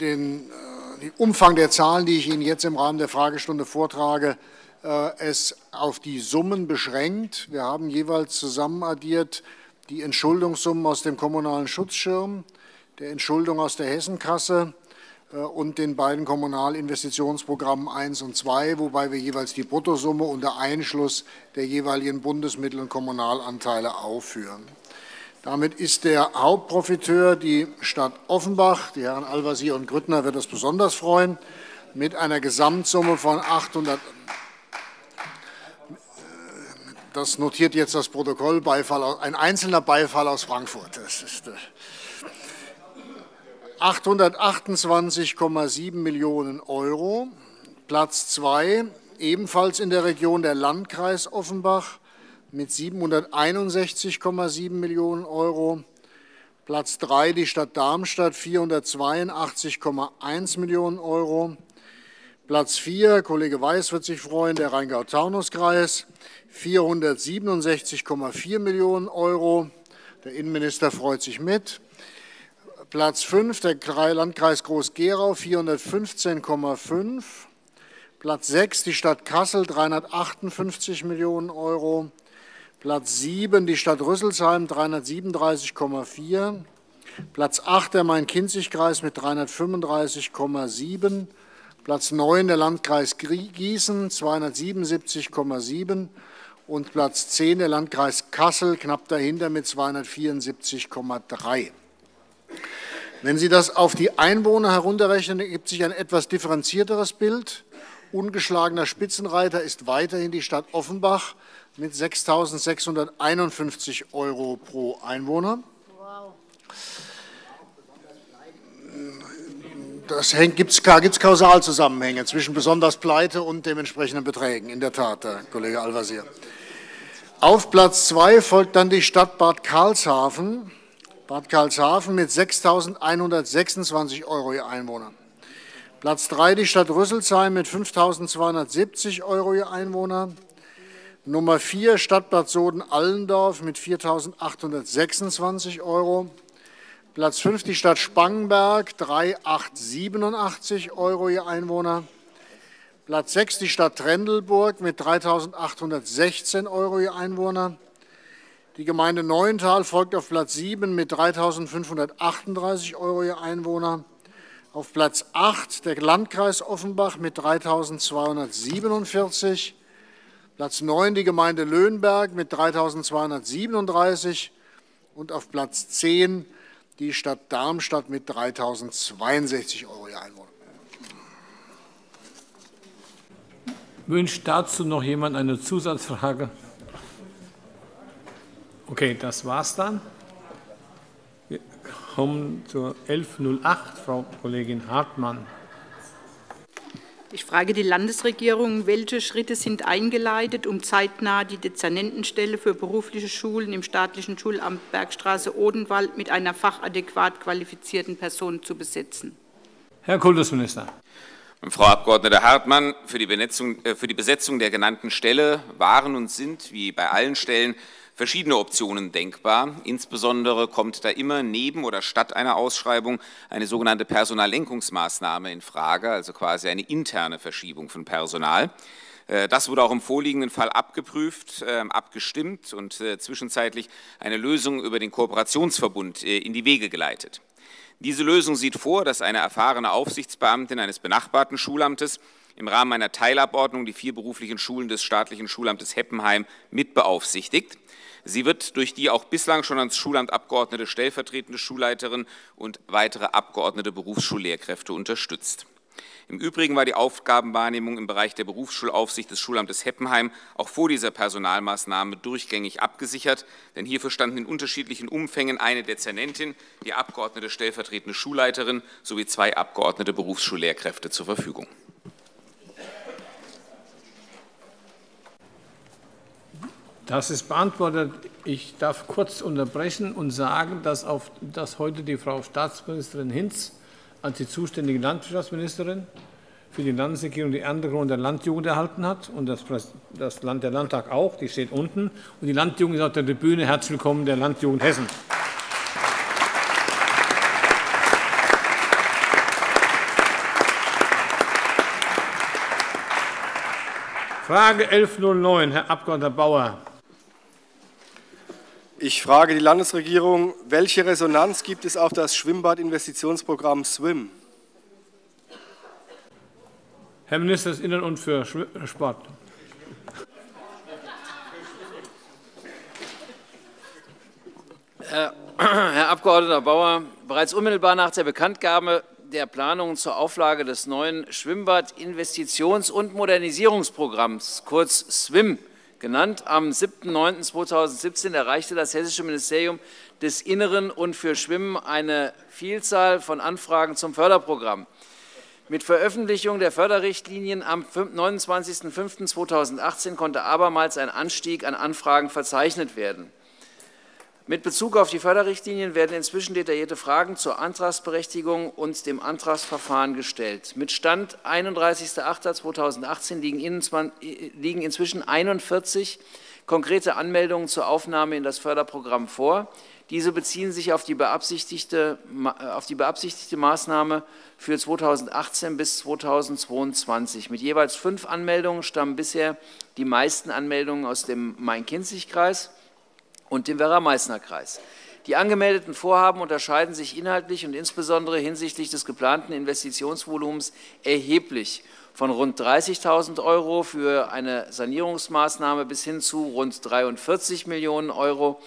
den, äh, den Umfang der Zahlen, die ich Ihnen jetzt im Rahmen der Fragestunde vortrage, äh, es auf die Summen beschränkt. Wir haben jeweils zusammenaddiert die Entschuldungssummen aus dem kommunalen Schutzschirm, der Entschuldung aus der Hessenkasse und den beiden Kommunalinvestitionsprogrammen 1 und 2, wobei wir jeweils die Bruttosumme unter Einschluss der jeweiligen Bundesmittel und Kommunalanteile aufführen. Damit ist der Hauptprofiteur die Stadt Offenbach. Die Herren Al-Wazir und Grüttner wird das besonders freuen, mit einer Gesamtsumme von 800 das notiert jetzt das Protokoll, Beifall, ein einzelner Beifall aus Frankfurt. Das ist 828,7 äh, Millionen Euro. Platz 2, ebenfalls in der Region der Landkreis Offenbach mit 761,7 Millionen Euro. Platz 3 die Stadt Darmstadt 482,1 Millionen Euro. Platz 4, Kollege Weiß wird sich freuen, der Rheingau-Taunus-Kreis 467,4 Millionen Euro. Der Innenminister freut sich mit. Platz 5, der Landkreis Groß-Gerau 415,5. Platz 6, die Stadt Kassel 358 Millionen Euro. Platz 7, die Stadt Rüsselsheim 337,4. Platz 8, der Main-Kinzig-Kreis mit 335,7. Platz 9, der Landkreis Gießen 277,7 und Platz 10 der Landkreis Kassel knapp dahinter mit 274,3. Wenn Sie das auf die Einwohner herunterrechnen, ergibt sich ein etwas differenzierteres Bild. Ungeschlagener Spitzenreiter ist weiterhin die Stadt Offenbach mit 6.651 Euro pro Einwohner. Das gibt es Kausalzusammenhänge zwischen besonders Pleite und den entsprechenden Beträgen, in der Tat, Herr Kollege Al-Wazir. Auf Platz 2 folgt dann die Stadt Bad Karlshafen. Bad Karlshafen mit 6.126 Euro je Einwohner. Platz 3 die Stadt Rüsselsheim mit 5.270 Euro je Einwohner. Nummer 4 Stadtbad Soden-Allendorf mit 4.826 Euro. Platz 5 die Stadt Spangenberg, 3.887 Euro je Einwohner. Platz 6 die Stadt Trendelburg mit 3.816 Euro je Einwohner. Die Gemeinde Neuental folgt auf Platz 7 mit 3.538 Euro je Einwohner. Auf Platz 8 der Landkreis Offenbach mit 3.247 Platz 9 die Gemeinde Löhnberg mit 3.237 und auf Platz 10 die Stadt Darmstadt mit 3.062 Euro je Einwohner. Wünscht dazu noch jemand eine Zusatzfrage? Okay, das war's dann. Wir kommen zur 1108, Frau Kollegin Hartmann. Ich frage die Landesregierung, welche Schritte sind eingeleitet, um zeitnah die Dezernentenstelle für berufliche Schulen im staatlichen Schulamt Bergstraße Odenwald mit einer fachadäquat qualifizierten Person zu besetzen? Herr Kultusminister. Frau Abg. Hartmann, für die, Benetzung, äh, für die Besetzung der genannten Stelle waren und sind, wie bei allen Stellen, verschiedene Optionen denkbar. Insbesondere kommt da immer neben oder statt einer Ausschreibung eine sogenannte Personallenkungsmaßnahme in Frage, also quasi eine interne Verschiebung von Personal. Äh, das wurde auch im vorliegenden Fall abgeprüft, ähm, abgestimmt und äh, zwischenzeitlich eine Lösung über den Kooperationsverbund äh, in die Wege geleitet. Diese Lösung sieht vor, dass eine erfahrene Aufsichtsbeamtin eines benachbarten Schulamtes im Rahmen einer Teilabordnung die vier beruflichen Schulen des staatlichen Schulamtes Heppenheim mitbeaufsichtigt. Sie wird durch die auch bislang schon ans Schulamt abgeordnete stellvertretende Schulleiterin und weitere abgeordnete Berufsschullehrkräfte unterstützt. Im Übrigen war die Aufgabenwahrnehmung im Bereich der Berufsschulaufsicht des Schulamtes Heppenheim auch vor dieser Personalmaßnahme durchgängig abgesichert, denn hierfür standen in unterschiedlichen Umfängen eine Dezernentin, die abgeordnete stellvertretende Schulleiterin sowie zwei abgeordnete Berufsschullehrkräfte zur Verfügung. Das ist beantwortet. Ich darf kurz unterbrechen und sagen, dass, auf, dass heute die Frau Staatsministerin Hinz als die zuständige Landwirtschaftsministerin für die Landesregierung die Erntekrone der Landjugend erhalten hat und das, das Land, der Landtag auch, die steht unten. Und die Landjugend ist auf der Tribüne. Herzlich willkommen der Landjugend Hessen. Frage 1109, Herr Abg. Bauer. Ich frage die Landesregierung, welche Resonanz gibt es auf das Schwimmbadinvestitionsprogramm SWIM? Herr Minister des Innern und für Sport. Herr, Herr Abg. Bauer, bereits unmittelbar nach der Bekanntgabe der Planungen zur Auflage des neuen Schwimmbad-Investitions- und Modernisierungsprogramms, kurz SWIM, genannt. Am 7.9.2017 erreichte das Hessische Ministerium des Inneren und für Schwimmen eine Vielzahl von Anfragen zum Förderprogramm. Mit Veröffentlichung der Förderrichtlinien am 29.05.2018 konnte abermals ein Anstieg an Anfragen verzeichnet werden. Mit Bezug auf die Förderrichtlinien werden inzwischen detaillierte Fragen zur Antragsberechtigung und dem Antragsverfahren gestellt. Mit Stand 31.08.2018 liegen inzwischen 41 konkrete Anmeldungen zur Aufnahme in das Förderprogramm vor. Diese beziehen sich auf die beabsichtigte, auf die beabsichtigte Maßnahme für 2018 bis 2022. Mit jeweils fünf Anmeldungen stammen bisher die meisten Anmeldungen aus dem Main-Kinzig-Kreis und dem Werra-Meißner-Kreis. Die angemeldeten Vorhaben unterscheiden sich inhaltlich und insbesondere hinsichtlich des geplanten Investitionsvolumens erheblich von rund 30.000 Euro für eine Sanierungsmaßnahme bis hin zu rund 43 Millionen Euro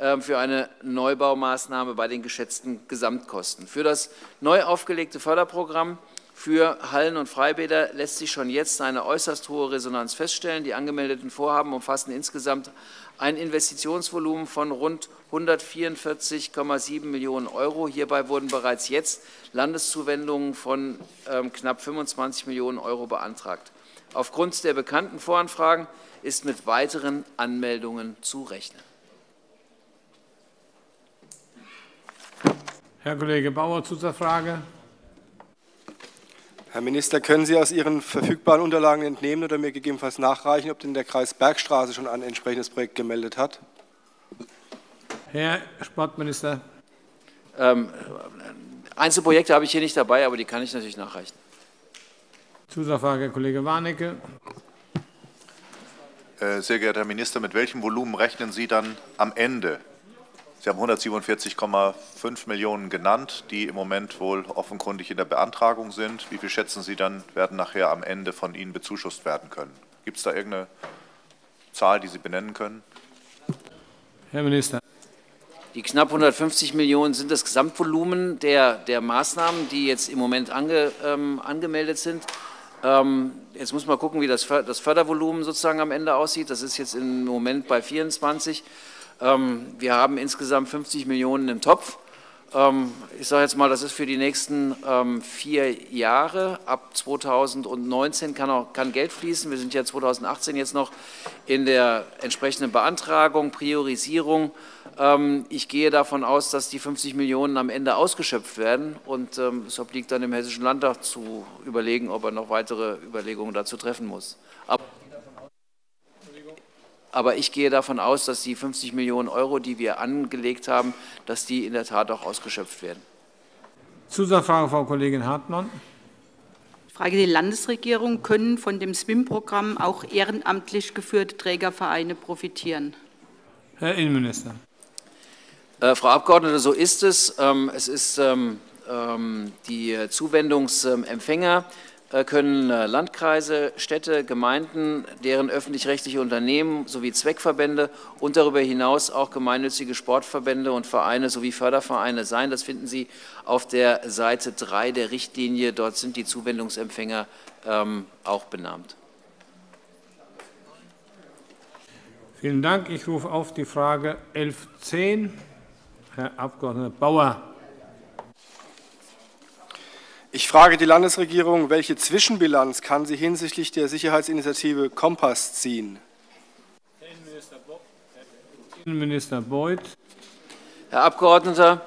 ähm, für eine Neubaumaßnahme bei den geschätzten Gesamtkosten. Für das neu aufgelegte Förderprogramm für Hallen und Freibäder lässt sich schon jetzt eine äußerst hohe Resonanz feststellen. Die angemeldeten Vorhaben umfassen insgesamt ein Investitionsvolumen von rund 144,7 Millionen Euro. Hierbei wurden bereits jetzt Landeszuwendungen von ähm, knapp 25 Millionen Euro beantragt. Aufgrund der bekannten Voranfragen ist mit weiteren Anmeldungen zu rechnen. Herr Kollege Bauer, Zusatzfrage. Herr Minister, können Sie aus Ihren verfügbaren Unterlagen entnehmen oder mir gegebenenfalls nachreichen, ob denn der Kreis Bergstraße schon ein entsprechendes Projekt gemeldet hat? Herr Sportminister. Ähm, Einzelprojekte habe ich hier nicht dabei, aber die kann ich natürlich nachreichen. Zusatzfrage, Herr Kollege Warnecke. Äh, sehr geehrter Herr Minister, mit welchem Volumen rechnen Sie dann am Ende Sie haben 147,5 Millionen genannt, die im Moment wohl offenkundig in der Beantragung sind. Wie viel schätzen Sie dann, werden nachher am Ende von Ihnen bezuschusst werden können? Gibt es da irgendeine Zahl, die Sie benennen können? Herr Minister. Die knapp 150 Millionen sind das Gesamtvolumen der, der Maßnahmen, die jetzt im Moment ange, ähm, angemeldet sind. Ähm, jetzt muss man gucken, wie das, das Fördervolumen sozusagen am Ende aussieht. Das ist jetzt im Moment bei 24. Ähm, wir haben insgesamt 50 Millionen im Topf. Ähm, ich sage jetzt mal, das ist für die nächsten ähm, vier Jahre. Ab 2019 kann, auch, kann Geld fließen. Wir sind ja 2018 jetzt noch in der entsprechenden Beantragung, Priorisierung. Ich gehe davon aus, dass die 50 Millionen am Ende ausgeschöpft werden. Und es obliegt dann dem Hessischen Landtag zu überlegen, ob er noch weitere Überlegungen dazu treffen muss. Aber aber ich gehe davon aus, dass die 50 Millionen Euro, die wir angelegt haben, dass die in der Tat auch ausgeschöpft werden. Zusatzfrage, Frau Kollegin Hartmann. Frage die Landesregierung, können von dem SWIM-Programm auch ehrenamtlich geführte Trägervereine profitieren? Herr Innenminister. Äh, Frau Abgeordnete, so ist es. Ähm, es ist ähm, ähm, die Zuwendungsempfänger können äh, Landkreise, Städte, Gemeinden, deren öffentlich-rechtliche Unternehmen sowie Zweckverbände und darüber hinaus auch gemeinnützige Sportverbände und Vereine sowie Fördervereine sein. Das finden Sie auf der Seite 3 der Richtlinie. Dort sind die Zuwendungsempfänger ähm, auch benannt. Vielen Dank. Ich rufe auf die Frage 1110. Herr Abg. Bauer. Ich frage die Landesregierung, welche Zwischenbilanz kann sie hinsichtlich der Sicherheitsinitiative Kompass ziehen? Innenminister Beuth. Herr Abgeordneter,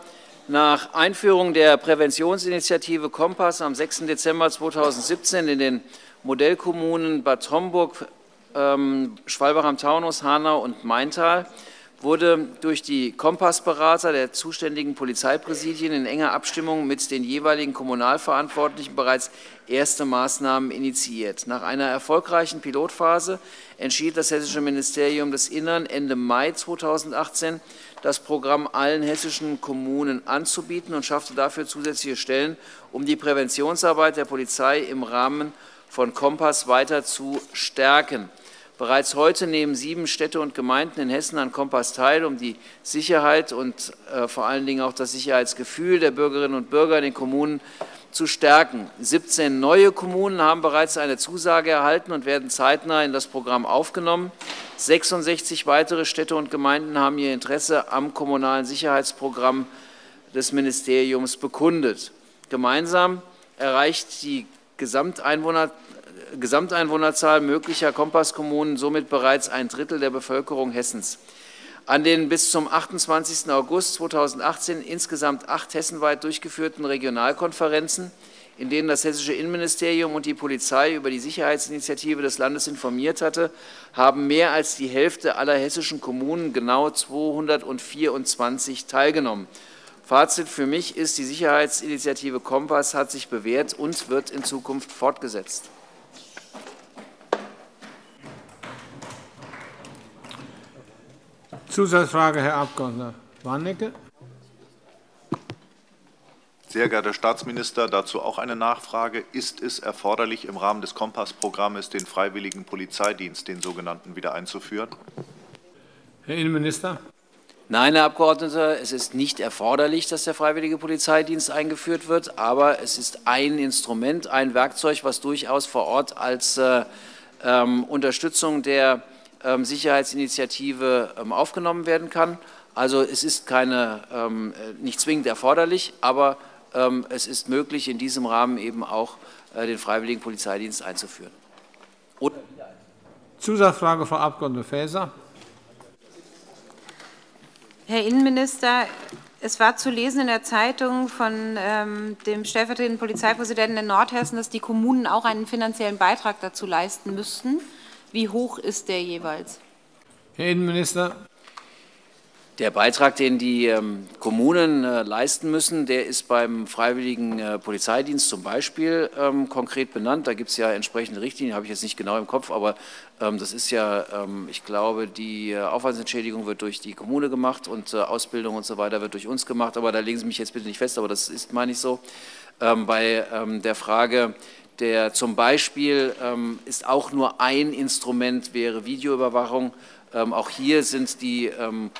nach Einführung der Präventionsinitiative Kompass am 6. Dezember 2017 in den Modellkommunen Bad Homburg, ähm, Schwalbach am Taunus, Hanau und Maintal wurde durch die Kompassberater der zuständigen Polizeipräsidien in enger Abstimmung mit den jeweiligen Kommunalverantwortlichen bereits erste Maßnahmen initiiert. Nach einer erfolgreichen Pilotphase entschied das Hessische Ministerium des Innern Ende Mai 2018, das Programm allen hessischen Kommunen anzubieten und schaffte dafür zusätzliche Stellen, um die Präventionsarbeit der Polizei im Rahmen von Kompass weiter zu stärken. Bereits heute nehmen sieben Städte und Gemeinden in Hessen an Kompass teil, um die Sicherheit und äh, vor allen Dingen auch das Sicherheitsgefühl der Bürgerinnen und Bürger in den Kommunen zu stärken. 17 neue Kommunen haben bereits eine Zusage erhalten und werden zeitnah in das Programm aufgenommen. 66 weitere Städte und Gemeinden haben ihr Interesse am kommunalen Sicherheitsprogramm des Ministeriums bekundet. Gemeinsam erreicht die Gesamteinwohner, Gesamteinwohnerzahl möglicher Kompasskommunen somit bereits ein Drittel der Bevölkerung Hessens. An den bis zum 28. August 2018 insgesamt acht hessenweit durchgeführten Regionalkonferenzen, in denen das hessische Innenministerium und die Polizei über die Sicherheitsinitiative des Landes informiert hatte, haben mehr als die Hälfte aller hessischen Kommunen, genau 224, teilgenommen. Fazit für mich ist, die Sicherheitsinitiative Kompass hat sich bewährt und wird in Zukunft fortgesetzt. Zusatzfrage, Herr Abg. Warnecke. Sehr geehrter Staatsminister, dazu auch eine Nachfrage. Ist es erforderlich, im Rahmen des Kompassprogramms den freiwilligen Polizeidienst, den sogenannten, wieder einzuführen? Herr Innenminister. Nein, Herr Abgeordneter, es ist nicht erforderlich, dass der freiwillige Polizeidienst eingeführt wird, aber es ist ein Instrument, ein Werkzeug, was durchaus vor Ort als äh, ähm, Unterstützung der Sicherheitsinitiative ähm, aufgenommen werden kann. Also es ist keine, ähm, nicht zwingend erforderlich, aber es ist möglich, in diesem Rahmen eben auch äh, den freiwilligen Polizeidienst einzuführen. Oder Zusatzfrage, Frau Abg. Faeser. Herr Innenminister, es war zu lesen in der Zeitung von ähm, dem stellvertretenden Polizeipräsidenten in Nordhessen, dass die Kommunen auch einen finanziellen Beitrag dazu leisten müssten. Wie hoch ist der jeweils? Herr Innenminister. Der Beitrag, den die ähm, Kommunen äh, leisten müssen, der ist beim Freiwilligen äh, Polizeidienst zum Beispiel ähm, konkret benannt. Da gibt es ja entsprechende Richtlinien, habe ich jetzt nicht genau im Kopf, aber ähm, das ist ja, ich glaube, die äh, Aufwandsentschädigung wird durch die Kommune gemacht und Ausbildung und so weiter wird durch uns gemacht. Aber da legen Sie mich jetzt bitte nicht fest, aber das ist, meine ich, so. Bei der Frage der zum Beispiel ähm, ist auch nur ein Instrument, wäre Videoüberwachung. Ähm, auch hier sind die, ähm,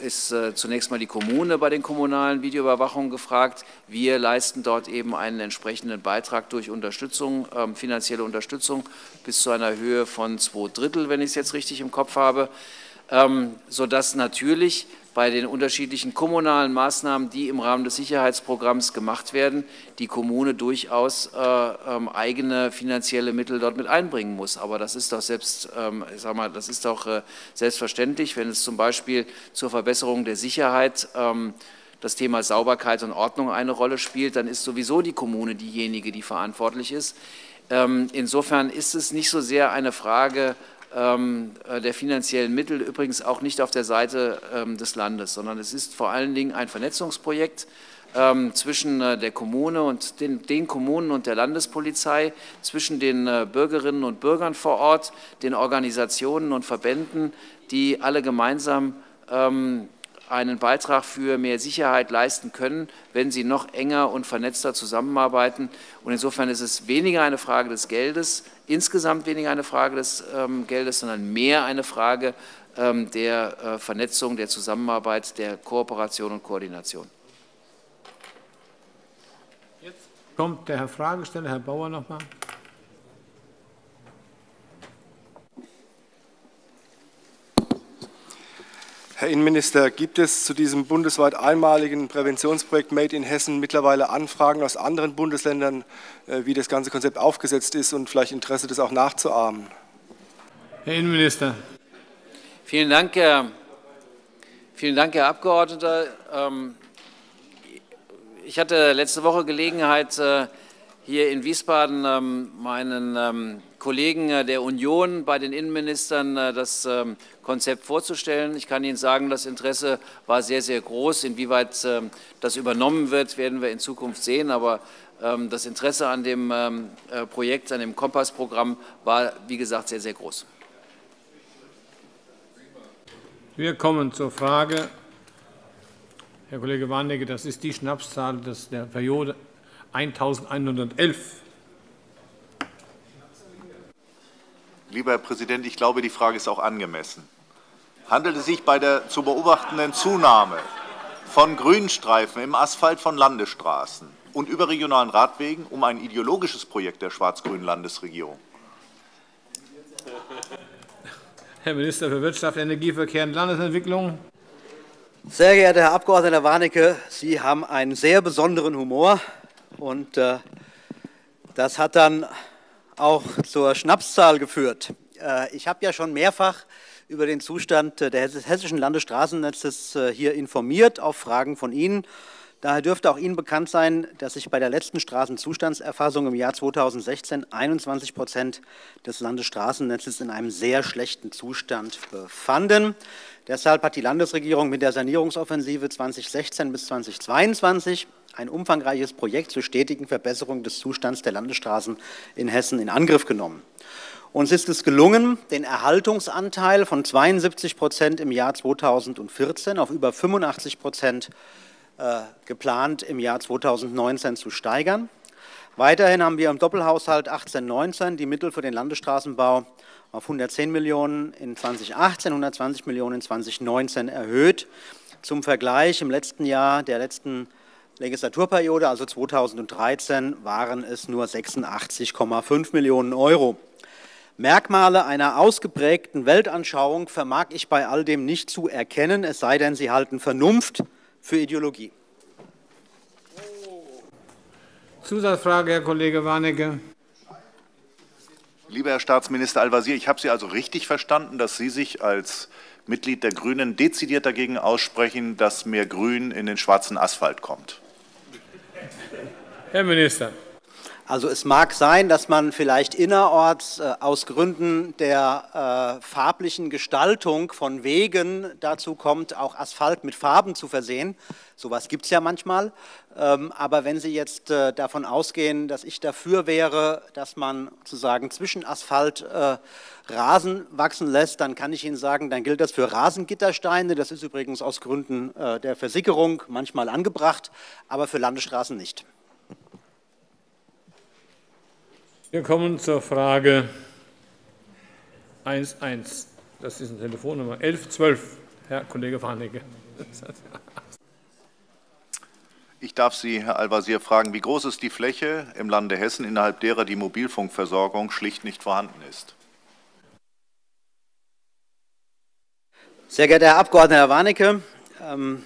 ist äh, zunächst mal die Kommune bei den kommunalen Videoüberwachungen gefragt. Wir leisten dort eben einen entsprechenden Beitrag durch Unterstützung, ähm, finanzielle Unterstützung bis zu einer Höhe von zwei Drittel, wenn ich es jetzt richtig im Kopf habe, ähm, sodass natürlich bei den unterschiedlichen kommunalen Maßnahmen, die im Rahmen des Sicherheitsprogramms gemacht werden, die Kommune durchaus äh, ähm, eigene finanzielle Mittel dort mit einbringen muss. Aber das ist doch selbst, ähm, ich sag mal, das ist doch äh, selbstverständlich, wenn es zum Beispiel zur Verbesserung der Sicherheit ähm, das Thema Sauberkeit und Ordnung eine Rolle spielt, dann ist sowieso die Kommune diejenige, die verantwortlich ist. Ähm, insofern ist es nicht so sehr eine Frage der finanziellen Mittel, übrigens auch nicht auf der Seite ähm, des Landes, sondern es ist vor allen Dingen ein Vernetzungsprojekt ähm, zwischen äh, der Kommune und den, den, Kommunen und der Landespolizei, zwischen den äh, Bürgerinnen und Bürgern vor Ort, den Organisationen und Verbänden, die alle gemeinsam einen Beitrag für mehr Sicherheit leisten können, wenn sie noch enger und vernetzter zusammenarbeiten. Und insofern ist es weniger eine Frage des Geldes, insgesamt weniger eine Frage des ähm, Geldes, sondern mehr eine Frage ähm, der äh, Vernetzung, der Zusammenarbeit, der Kooperation und Koordination. Jetzt kommt der Herr Fragesteller, Herr Bauer, noch Herr Innenminister, gibt es zu diesem bundesweit einmaligen Präventionsprojekt Made in Hessen mittlerweile Anfragen aus anderen Bundesländern, äh, wie das ganze Konzept aufgesetzt ist und vielleicht Interesse, das auch nachzuahmen? Herr Innenminister. Vielen Dank, Herr, vielen Dank, Herr Abgeordneter. Ähm, ich hatte letzte Woche Gelegenheit, äh, hier in Wiesbaden ähm, meinen ähm, Kollegen äh, der Union bei den Innenministern äh, das ähm, Konzept vorzustellen. Ich kann Ihnen sagen, das Interesse war sehr, sehr groß. Inwieweit das übernommen wird, werden wir in Zukunft sehen. Aber das Interesse an dem äh, Projekt, an dem Kompassprogramm war, wie gesagt, sehr, sehr groß. Wir kommen zur Frage, Herr Kollege Warnecke, das ist die Schnapszahl der Periode 1111. Lieber Herr Präsident, ich glaube, die Frage ist auch angemessen. Handelt es sich bei der zu beobachtenden Zunahme von Grünstreifen im Asphalt von Landesstraßen und überregionalen Radwegen um ein ideologisches Projekt der schwarz-grünen Landesregierung? Herr Minister für Wirtschaft, Energieverkehr und Landesentwicklung. Sehr geehrter Herr Abg. Warnecke, Sie haben einen sehr besonderen Humor. Und äh, Das hat dann auch zur Schnapszahl geführt. Äh, ich habe ja schon mehrfach über den Zustand des hessischen Landesstraßennetzes äh, hier informiert, auf Fragen von Ihnen. Daher dürfte auch Ihnen bekannt sein, dass sich bei der letzten Straßenzustandserfassung im Jahr 2016 21 Prozent des Landesstraßennetzes in einem sehr schlechten Zustand befanden. Deshalb hat die Landesregierung mit der Sanierungsoffensive 2016 bis 2022 ein umfangreiches Projekt zur stetigen Verbesserung des Zustands der Landesstraßen in Hessen in Angriff genommen. Uns ist es gelungen, den Erhaltungsanteil von 72 Prozent im Jahr 2014 auf über 85 Prozent äh, geplant im Jahr 2019 zu steigern. Weiterhin haben wir im Doppelhaushalt 18-19 die Mittel für den Landesstraßenbau auf 110 Millionen in 2018, 120 Millionen in 2019 erhöht. Zum Vergleich, im letzten Jahr der letzten Legislaturperiode, also 2013, waren es nur 86,5 Millionen Euro. Merkmale einer ausgeprägten Weltanschauung vermag ich bei all dem nicht zu erkennen, es sei denn, sie halten Vernunft für Ideologie. Zusatzfrage, Herr Kollege Warnecke. Lieber Herr Staatsminister Al-Wazir, ich habe Sie also richtig verstanden, dass Sie sich als Mitglied der Grünen dezidiert dagegen aussprechen, dass mehr Grün in den schwarzen Asphalt kommt. Herr Minister. Also es mag sein, dass man vielleicht innerorts äh, aus Gründen der äh, farblichen Gestaltung von Wegen dazu kommt, auch Asphalt mit Farben zu versehen. Sowas gibt es ja manchmal. Ähm, aber wenn Sie jetzt äh, davon ausgehen, dass ich dafür wäre, dass man sozusagen zwischen Asphalt äh, Rasen wachsen lässt, dann kann ich Ihnen sagen, dann gilt das für Rasengittersteine. Das ist übrigens aus Gründen äh, der Versickerung manchmal angebracht, aber für Landesstraßen nicht. Wir kommen zur Frage 11. Das ist eine Telefonnummer 1112, Herr Kollege Warnecke. Ich darf Sie, Herr Al-Wazir, fragen, wie groß ist die Fläche im Lande Hessen, innerhalb derer die Mobilfunkversorgung schlicht nicht vorhanden ist? Sehr geehrter Herr Abgeordneter Warnecke, ähm,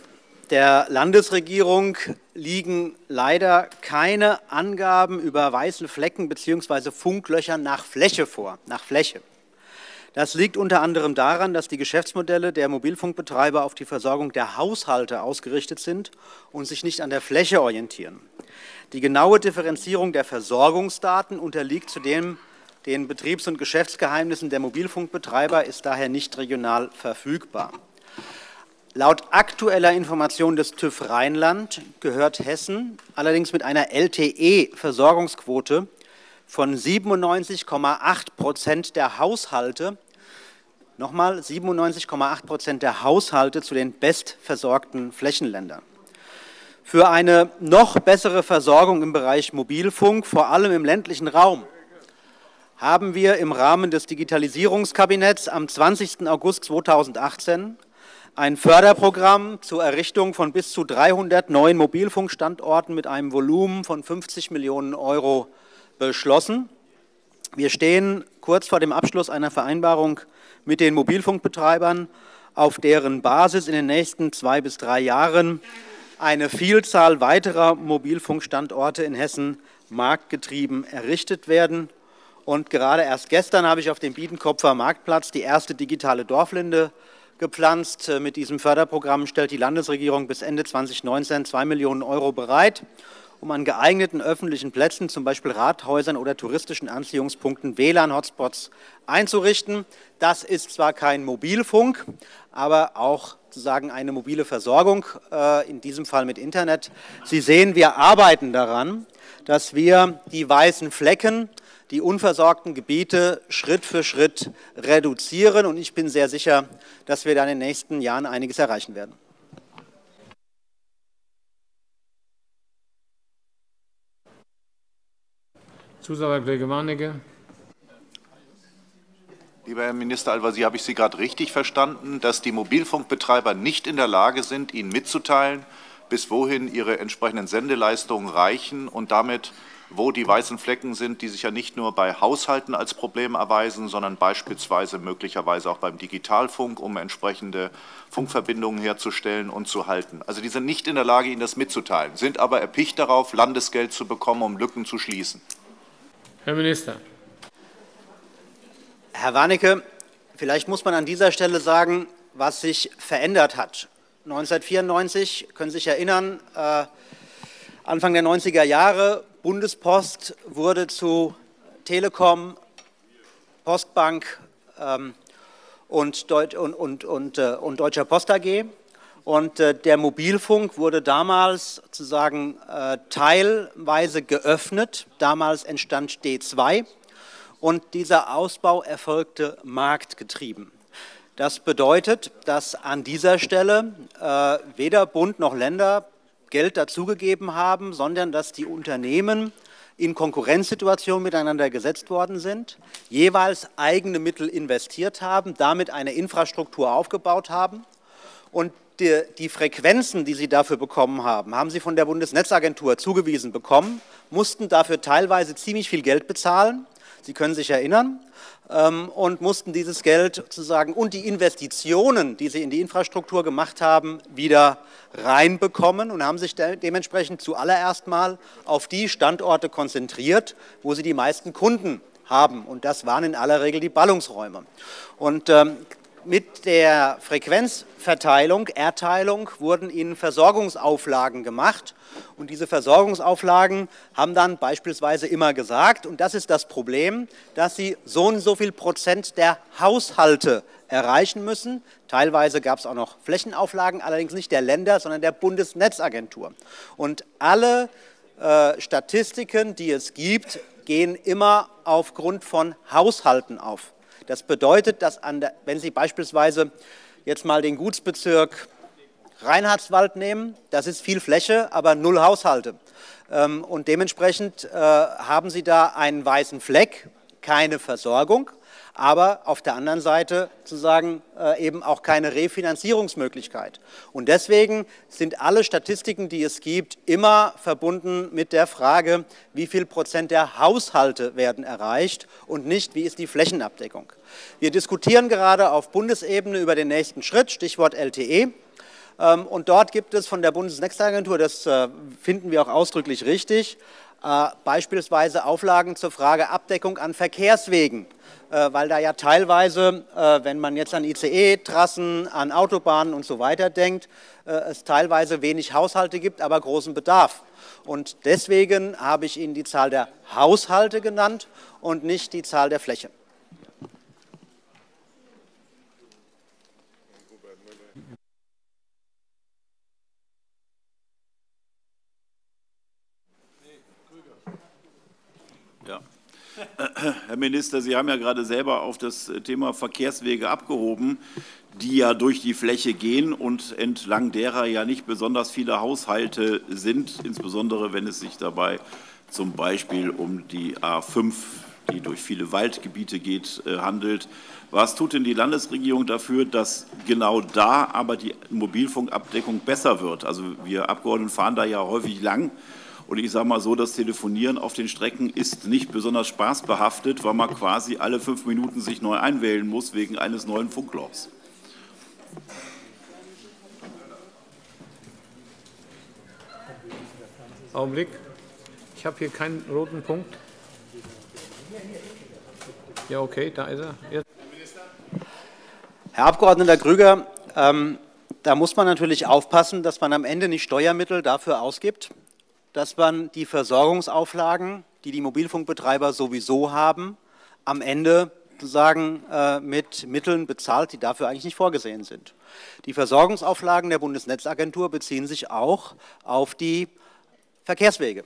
der Landesregierung liegen leider keine Angaben über weiße Flecken bzw. Funklöcher nach Fläche vor, nach Fläche. Das liegt unter anderem daran, dass die Geschäftsmodelle der Mobilfunkbetreiber auf die Versorgung der Haushalte ausgerichtet sind und sich nicht an der Fläche orientieren. Die genaue Differenzierung der Versorgungsdaten unterliegt zudem den Betriebs- und Geschäftsgeheimnissen der Mobilfunkbetreiber, ist daher nicht regional verfügbar. Laut aktueller Information des TÜV Rheinland gehört Hessen allerdings mit einer LTE-Versorgungsquote von 97,8 Prozent der Haushalte, nochmal 97,8 Prozent der Haushalte zu den bestversorgten Flächenländern. Für eine noch bessere Versorgung im Bereich Mobilfunk, vor allem im ländlichen Raum, haben wir im Rahmen des Digitalisierungskabinetts am 20. August 2018 ein Förderprogramm zur Errichtung von bis zu 300 neuen Mobilfunkstandorten mit einem Volumen von 50 Millionen Euro beschlossen. Wir stehen kurz vor dem Abschluss einer Vereinbarung mit den Mobilfunkbetreibern, auf deren Basis in den nächsten zwei bis drei Jahren eine Vielzahl weiterer Mobilfunkstandorte in Hessen marktgetrieben errichtet werden. Und gerade erst gestern habe ich auf dem Biedenkopfer Marktplatz die erste digitale Dorflinde gepflanzt. Mit diesem Förderprogramm stellt die Landesregierung bis Ende 2019 zwei Millionen Euro bereit, um an geeigneten öffentlichen Plätzen, zum Beispiel Rathäusern oder touristischen Anziehungspunkten, WLAN-Hotspots einzurichten. Das ist zwar kein Mobilfunk, aber auch sozusagen eine mobile Versorgung, äh, in diesem Fall mit Internet. Sie sehen, wir arbeiten daran, dass wir die weißen Flecken die unversorgten Gebiete Schritt für Schritt reduzieren. Und ich bin sehr sicher, dass wir da in den nächsten Jahren einiges erreichen werden. Zusatz, Kollege Warnecke. Lieber Herr Minister Al-Wazir, habe ich Sie gerade richtig verstanden, dass die Mobilfunkbetreiber nicht in der Lage sind, Ihnen mitzuteilen, bis wohin ihre entsprechenden Sendeleistungen reichen und damit wo die weißen Flecken sind, die sich ja nicht nur bei Haushalten als Problem erweisen, sondern beispielsweise möglicherweise auch beim Digitalfunk, um entsprechende Funkverbindungen herzustellen und zu halten. Also die sind nicht in der Lage, Ihnen das mitzuteilen, sind aber erpicht darauf, Landesgeld zu bekommen, um Lücken zu schließen. Herr Minister. Herr Warnecke, vielleicht muss man an dieser Stelle sagen, was sich verändert hat. 1994, können Sie sich erinnern, äh, Anfang der 90er Jahre, Bundespost wurde zu Telekom, Postbank ähm, und, Deut und, und, und, äh, und, Deutscher Post AG. Und äh, der Mobilfunk wurde damals sozusagen äh, teilweise geöffnet. Damals entstand D2 und dieser Ausbau erfolgte marktgetrieben. Das bedeutet, dass an dieser Stelle äh, weder Bund noch Länder Geld dazugegeben haben, sondern dass die Unternehmen in Konkurrenzsituationen miteinander gesetzt worden sind, jeweils eigene Mittel investiert haben, damit eine Infrastruktur aufgebaut haben und die, die, Frequenzen, die sie dafür bekommen haben, haben sie von der Bundesnetzagentur zugewiesen bekommen, mussten dafür teilweise ziemlich viel Geld bezahlen. Sie können sich erinnern und mussten dieses Geld sozusagen und die Investitionen, die sie in die Infrastruktur gemacht haben, wieder reinbekommen und haben sich de dementsprechend zuallererst mal auf die Standorte konzentriert, wo sie die meisten Kunden haben. Und das waren in aller Regel die Ballungsräume. Und ähm, mit der Frequenzverteilung, Erteilung, wurden ihnen Versorgungsauflagen gemacht. Und diese Versorgungsauflagen haben dann beispielsweise immer gesagt, und das ist das Problem, dass sie so und so viel Prozent der Haushalte erreichen müssen. Teilweise gab es auch noch Flächenauflagen, allerdings nicht der Länder, sondern der Bundesnetzagentur. Und alle äh, Statistiken, die es gibt, gehen immer aufgrund von Haushalten auf. Das bedeutet, dass der, wenn Sie beispielsweise jetzt mal den Gutsbezirk Reinhardswald nehmen, das ist viel Fläche, aber null Haushalte. Ähm, und dementsprechend äh, haben Sie da einen weißen Fleck, keine Versorgung aber auf der anderen Seite zu sagen, äh, eben auch keine Refinanzierungsmöglichkeit. Und deswegen sind alle Statistiken, die es gibt, immer verbunden mit der Frage, wie viel Prozent der Haushalte werden erreicht und nicht, wie ist die Flächenabdeckung. Wir diskutieren gerade auf Bundesebene über den nächsten Schritt, Stichwort LTE. Ähm, und dort gibt es von der Bundesnetzagentur, das äh, finden wir auch ausdrücklich richtig, beispielsweise Auflagen zur Frage Abdeckung an Verkehrswegen äh, weil da ja teilweise, äh, wenn man jetzt an ICE-Trassen, an Autobahnen und so weiter denkt, äh, es teilweise wenig Haushalte gibt, aber großen Bedarf. Und deswegen habe ich Ihnen die Zahl der Haushalte genannt und nicht die Zahl der Fläche. Herr Minister, Sie haben ja gerade selber auf das Thema Verkehrswege abgehoben, die ja durch die Fläche gehen und entlang derer ja nicht besonders viele Haushalte sind, insbesondere wenn es sich dabei zum Beispiel um die A5, die durch viele Waldgebiete geht, äh, handelt. Was tut denn die Landesregierung dafür, dass genau da aber die Mobilfunkabdeckung besser wird? Also wir Abgeordneten fahren da ja häufig lang und ich sage mal so, das Telefonieren auf den Strecken ist nicht besonders spaßbehaftet, weil man quasi alle fünf Minuten sich neu einwählen muss wegen eines neuen Funklochs. Augenblick. Ich habe hier keinen roten Punkt. Ja, okay, da ist er. Jetzt. Herr Abgeordneter Grüger, ähm, da muss man natürlich aufpassen, dass man am Ende nicht Steuermittel dafür ausgibt, dass man die Versorgungsauflagen, die die Mobilfunkbetreiber sowieso haben, am Ende sozusagen äh, mit Mitteln bezahlt, die dafür eigentlich nicht vorgesehen sind. Die Versorgungsauflagen der Bundesnetzagentur beziehen sich auch auf die Verkehrswege.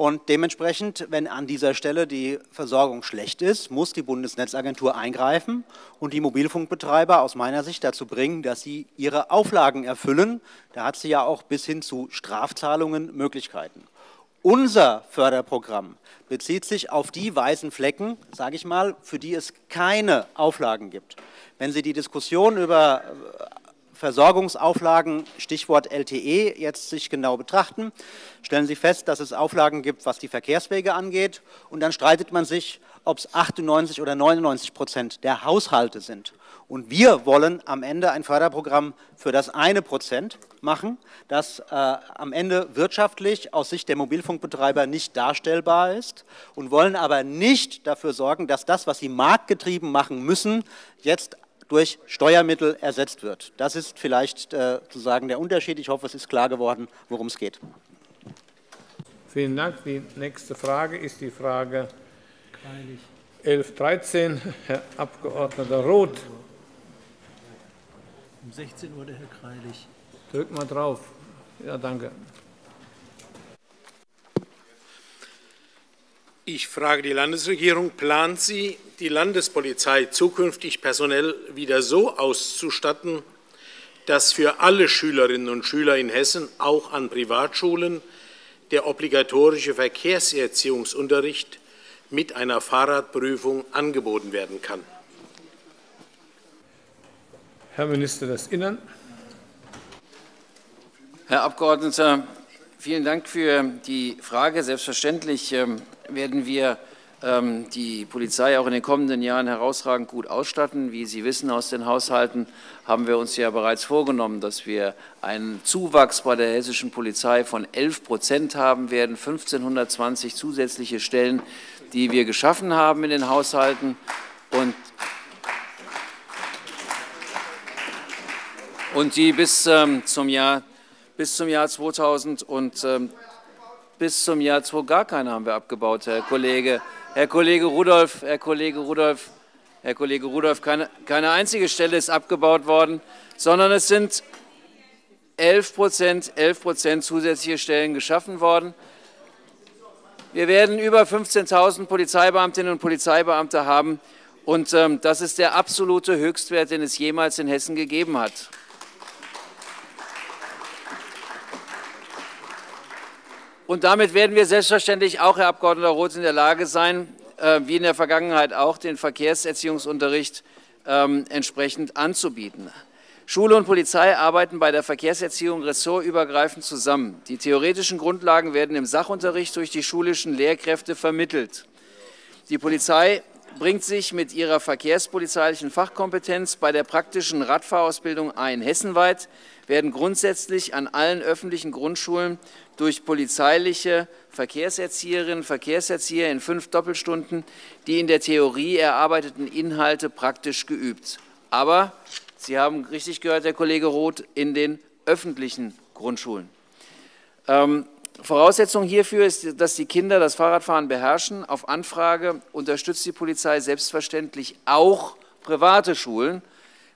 Und dementsprechend, wenn an dieser Stelle die Versorgung schlecht ist, muss die Bundesnetzagentur eingreifen und die Mobilfunkbetreiber aus meiner Sicht dazu bringen, dass sie ihre Auflagen erfüllen. Da hat sie ja auch bis hin zu Strafzahlungen Möglichkeiten. Unser Förderprogramm bezieht sich auf die weißen Flecken, sage ich mal, für die es keine Auflagen gibt. Wenn Sie die Diskussion über Versorgungsauflagen, Stichwort LTE, jetzt sich genau betrachten, stellen Sie fest, dass es Auflagen gibt, was die Verkehrswege angeht. Und dann streitet man sich, ob es 98 oder 99 Prozent der Haushalte sind. Und wir wollen am Ende ein Förderprogramm für das eine Prozent machen, das äh, am Ende wirtschaftlich aus Sicht der Mobilfunkbetreiber nicht darstellbar ist und wollen aber nicht dafür sorgen, dass das, was sie marktgetrieben machen müssen, jetzt durch Steuermittel ersetzt wird. Das ist vielleicht äh, sozusagen der Unterschied. Ich hoffe, es ist klar geworden, worum es geht. Vielen Dank. Die nächste Frage ist die Frage 1113, Herr Abgeordneter Roth. Um 16 Uhr der Herr Greilich. Drück mal drauf. Ja, danke. Ich frage die Landesregierung, plant sie, die Landespolizei zukünftig personell wieder so auszustatten, dass für alle Schülerinnen und Schüler in Hessen, auch an Privatschulen, der obligatorische Verkehrserziehungsunterricht mit einer Fahrradprüfung angeboten werden kann? Herr Minister des Innern. Herr Abgeordneter, vielen Dank für die Frage. Selbstverständlich ähm, werden wir ähm, die Polizei auch in den kommenden Jahren herausragend gut ausstatten. Wie Sie wissen aus den Haushalten, haben wir uns ja bereits vorgenommen, dass wir einen Zuwachs bei der hessischen Polizei von 11 Prozent haben werden, 1520 zusätzliche Stellen, die wir geschaffen haben in den Haushalten. Und und die bis ähm, zum Jahr bis zum Jahr 2000 und ähm, bis zum Jahr 2 gar keine haben wir abgebaut, Herr Kollege, Herr Kollege Rudolph, Herr Kollege Rudolph, Herr Kollege Rudolph, keine, keine einzige Stelle ist abgebaut worden, sondern es sind 11 Prozent, 11 Prozent zusätzliche Stellen geschaffen worden. Wir werden über 15.000 Polizeibeamtinnen und Polizeibeamte haben und ähm, das ist der absolute Höchstwert, den es jemals in Hessen gegeben hat. Und damit werden wir selbstverständlich auch, Herr Abg. Roth, in der Lage sein, äh, wie in der Vergangenheit auch, den Verkehrserziehungsunterricht ähm, entsprechend anzubieten. Schule und Polizei arbeiten bei der Verkehrserziehung ressortübergreifend zusammen. Die theoretischen Grundlagen werden im Sachunterricht durch die schulischen Lehrkräfte vermittelt. Die Polizei bringt sich mit ihrer verkehrspolizeilichen Fachkompetenz bei der praktischen Radfahrausbildung ein. Hessenweit werden grundsätzlich an allen öffentlichen Grundschulen durch polizeiliche Verkehrserzieherinnen und Verkehrserzieher in fünf Doppelstunden die in der Theorie erarbeiteten Inhalte praktisch geübt. Aber, Sie haben richtig gehört, Herr Kollege Roth, in den öffentlichen Grundschulen. Ähm, Voraussetzung hierfür ist, dass die Kinder das Fahrradfahren beherrschen. Auf Anfrage unterstützt die Polizei selbstverständlich auch private Schulen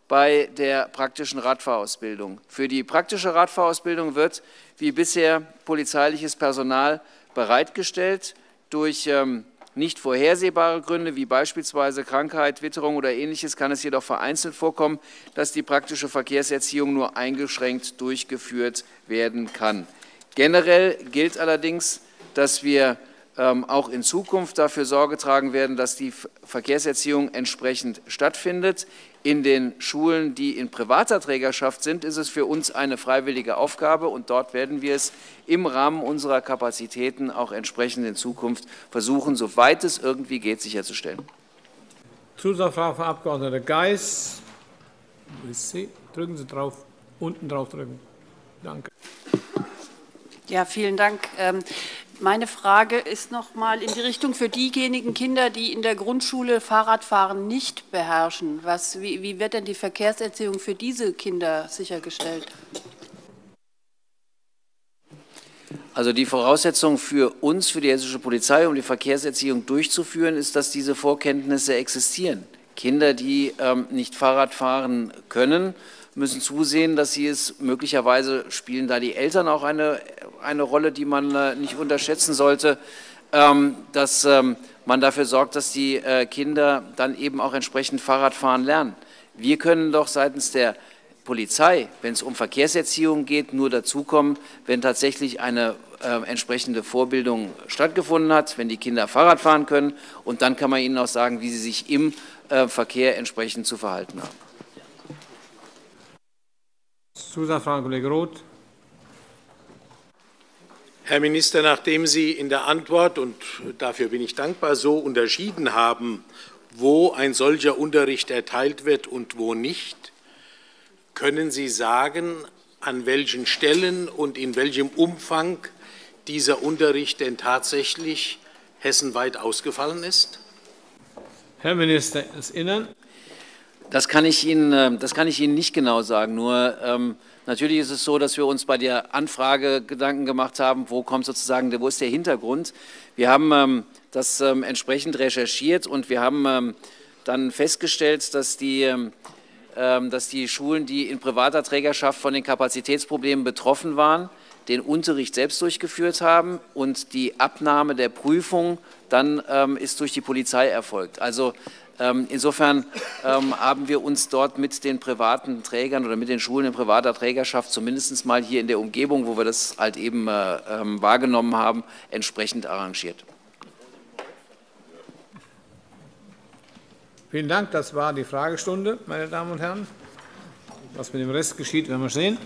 bei der praktischen Radfahrausbildung. Für die praktische Radfahrausbildung wird wie bisher polizeiliches Personal bereitgestellt. Durch ähm, nicht vorhersehbare Gründe wie beispielsweise Krankheit, Witterung oder ähnliches kann es jedoch vereinzelt vorkommen, dass die praktische Verkehrserziehung nur eingeschränkt durchgeführt werden kann. Generell gilt allerdings, dass wir ähm, auch in Zukunft dafür Sorge tragen werden, dass die Verkehrserziehung entsprechend stattfindet. In den Schulen, die in privater Trägerschaft sind, ist es für uns eine freiwillige Aufgabe und dort werden wir es im Rahmen unserer Kapazitäten auch entsprechend in Zukunft versuchen, soweit es irgendwie geht, sicherzustellen. Zusatzfrage, Frau Abg. Geis. Drücken Sie drauf, unten drauf drücken. Danke. Ja, vielen Dank. Ähm, meine Frage ist noch mal in die Richtung für diejenigen Kinder, die in der Grundschule Fahrradfahren nicht beherrschen. Was, wie, wie wird denn die Verkehrserziehung für diese Kinder sichergestellt? Also die Voraussetzung für uns, für die hessische Polizei, um die Verkehrserziehung durchzuführen, ist, dass diese Vorkenntnisse existieren. Kinder, die ähm, nicht Fahrrad fahren können, müssen zusehen, dass sie es möglicherweise spielen da die Eltern auch eine, eine Rolle, die man äh, nicht unterschätzen sollte, ähm, dass ähm, man dafür sorgt, dass die äh, Kinder dann eben auch entsprechend Fahrradfahren lernen. Wir können doch seitens der Polizei, wenn es um Verkehrserziehung geht, nur dazukommen, wenn tatsächlich eine äh, entsprechende Vorbildung stattgefunden hat, wenn die Kinder Fahrrad fahren können. Und dann kann man ihnen auch sagen, wie sie sich im äh, Verkehr entsprechend zu verhalten haben. Zusatzfrage, Kollege Roth. Herr Minister, nachdem Sie in der Antwort, und dafür bin ich dankbar, so unterschieden haben, wo ein solcher Unterricht erteilt wird und wo nicht. Können Sie sagen, an welchen Stellen und in welchem Umfang dieser Unterricht denn tatsächlich hessenweit ausgefallen ist? Herr Minister des Innern. Das kann ich Ihnen, äh, das kann ich Ihnen nicht genau sagen. Nur ähm, natürlich ist es so, dass wir uns bei der Anfrage Gedanken gemacht haben, wo kommt sozusagen, wo ist der Hintergrund. Wir haben ähm, das ähm, entsprechend recherchiert und wir haben ähm, dann festgestellt, dass die, ähm, ähm, dass die Schulen, die in privater Trägerschaft von den Kapazitätsproblemen betroffen waren, den Unterricht selbst durchgeführt haben und die Abnahme der Prüfung dann ähm, ist durch die Polizei erfolgt. Also ähm, insofern ähm, haben wir uns dort mit den privaten Trägern oder mit den Schulen in privater Trägerschaft zumindest mal hier in der Umgebung, wo wir das halt eben äh, ähm, wahrgenommen haben, entsprechend arrangiert. Vielen Dank. Das war die Fragestunde, meine Damen und Herren. Was mit dem Rest geschieht, werden wir sehen.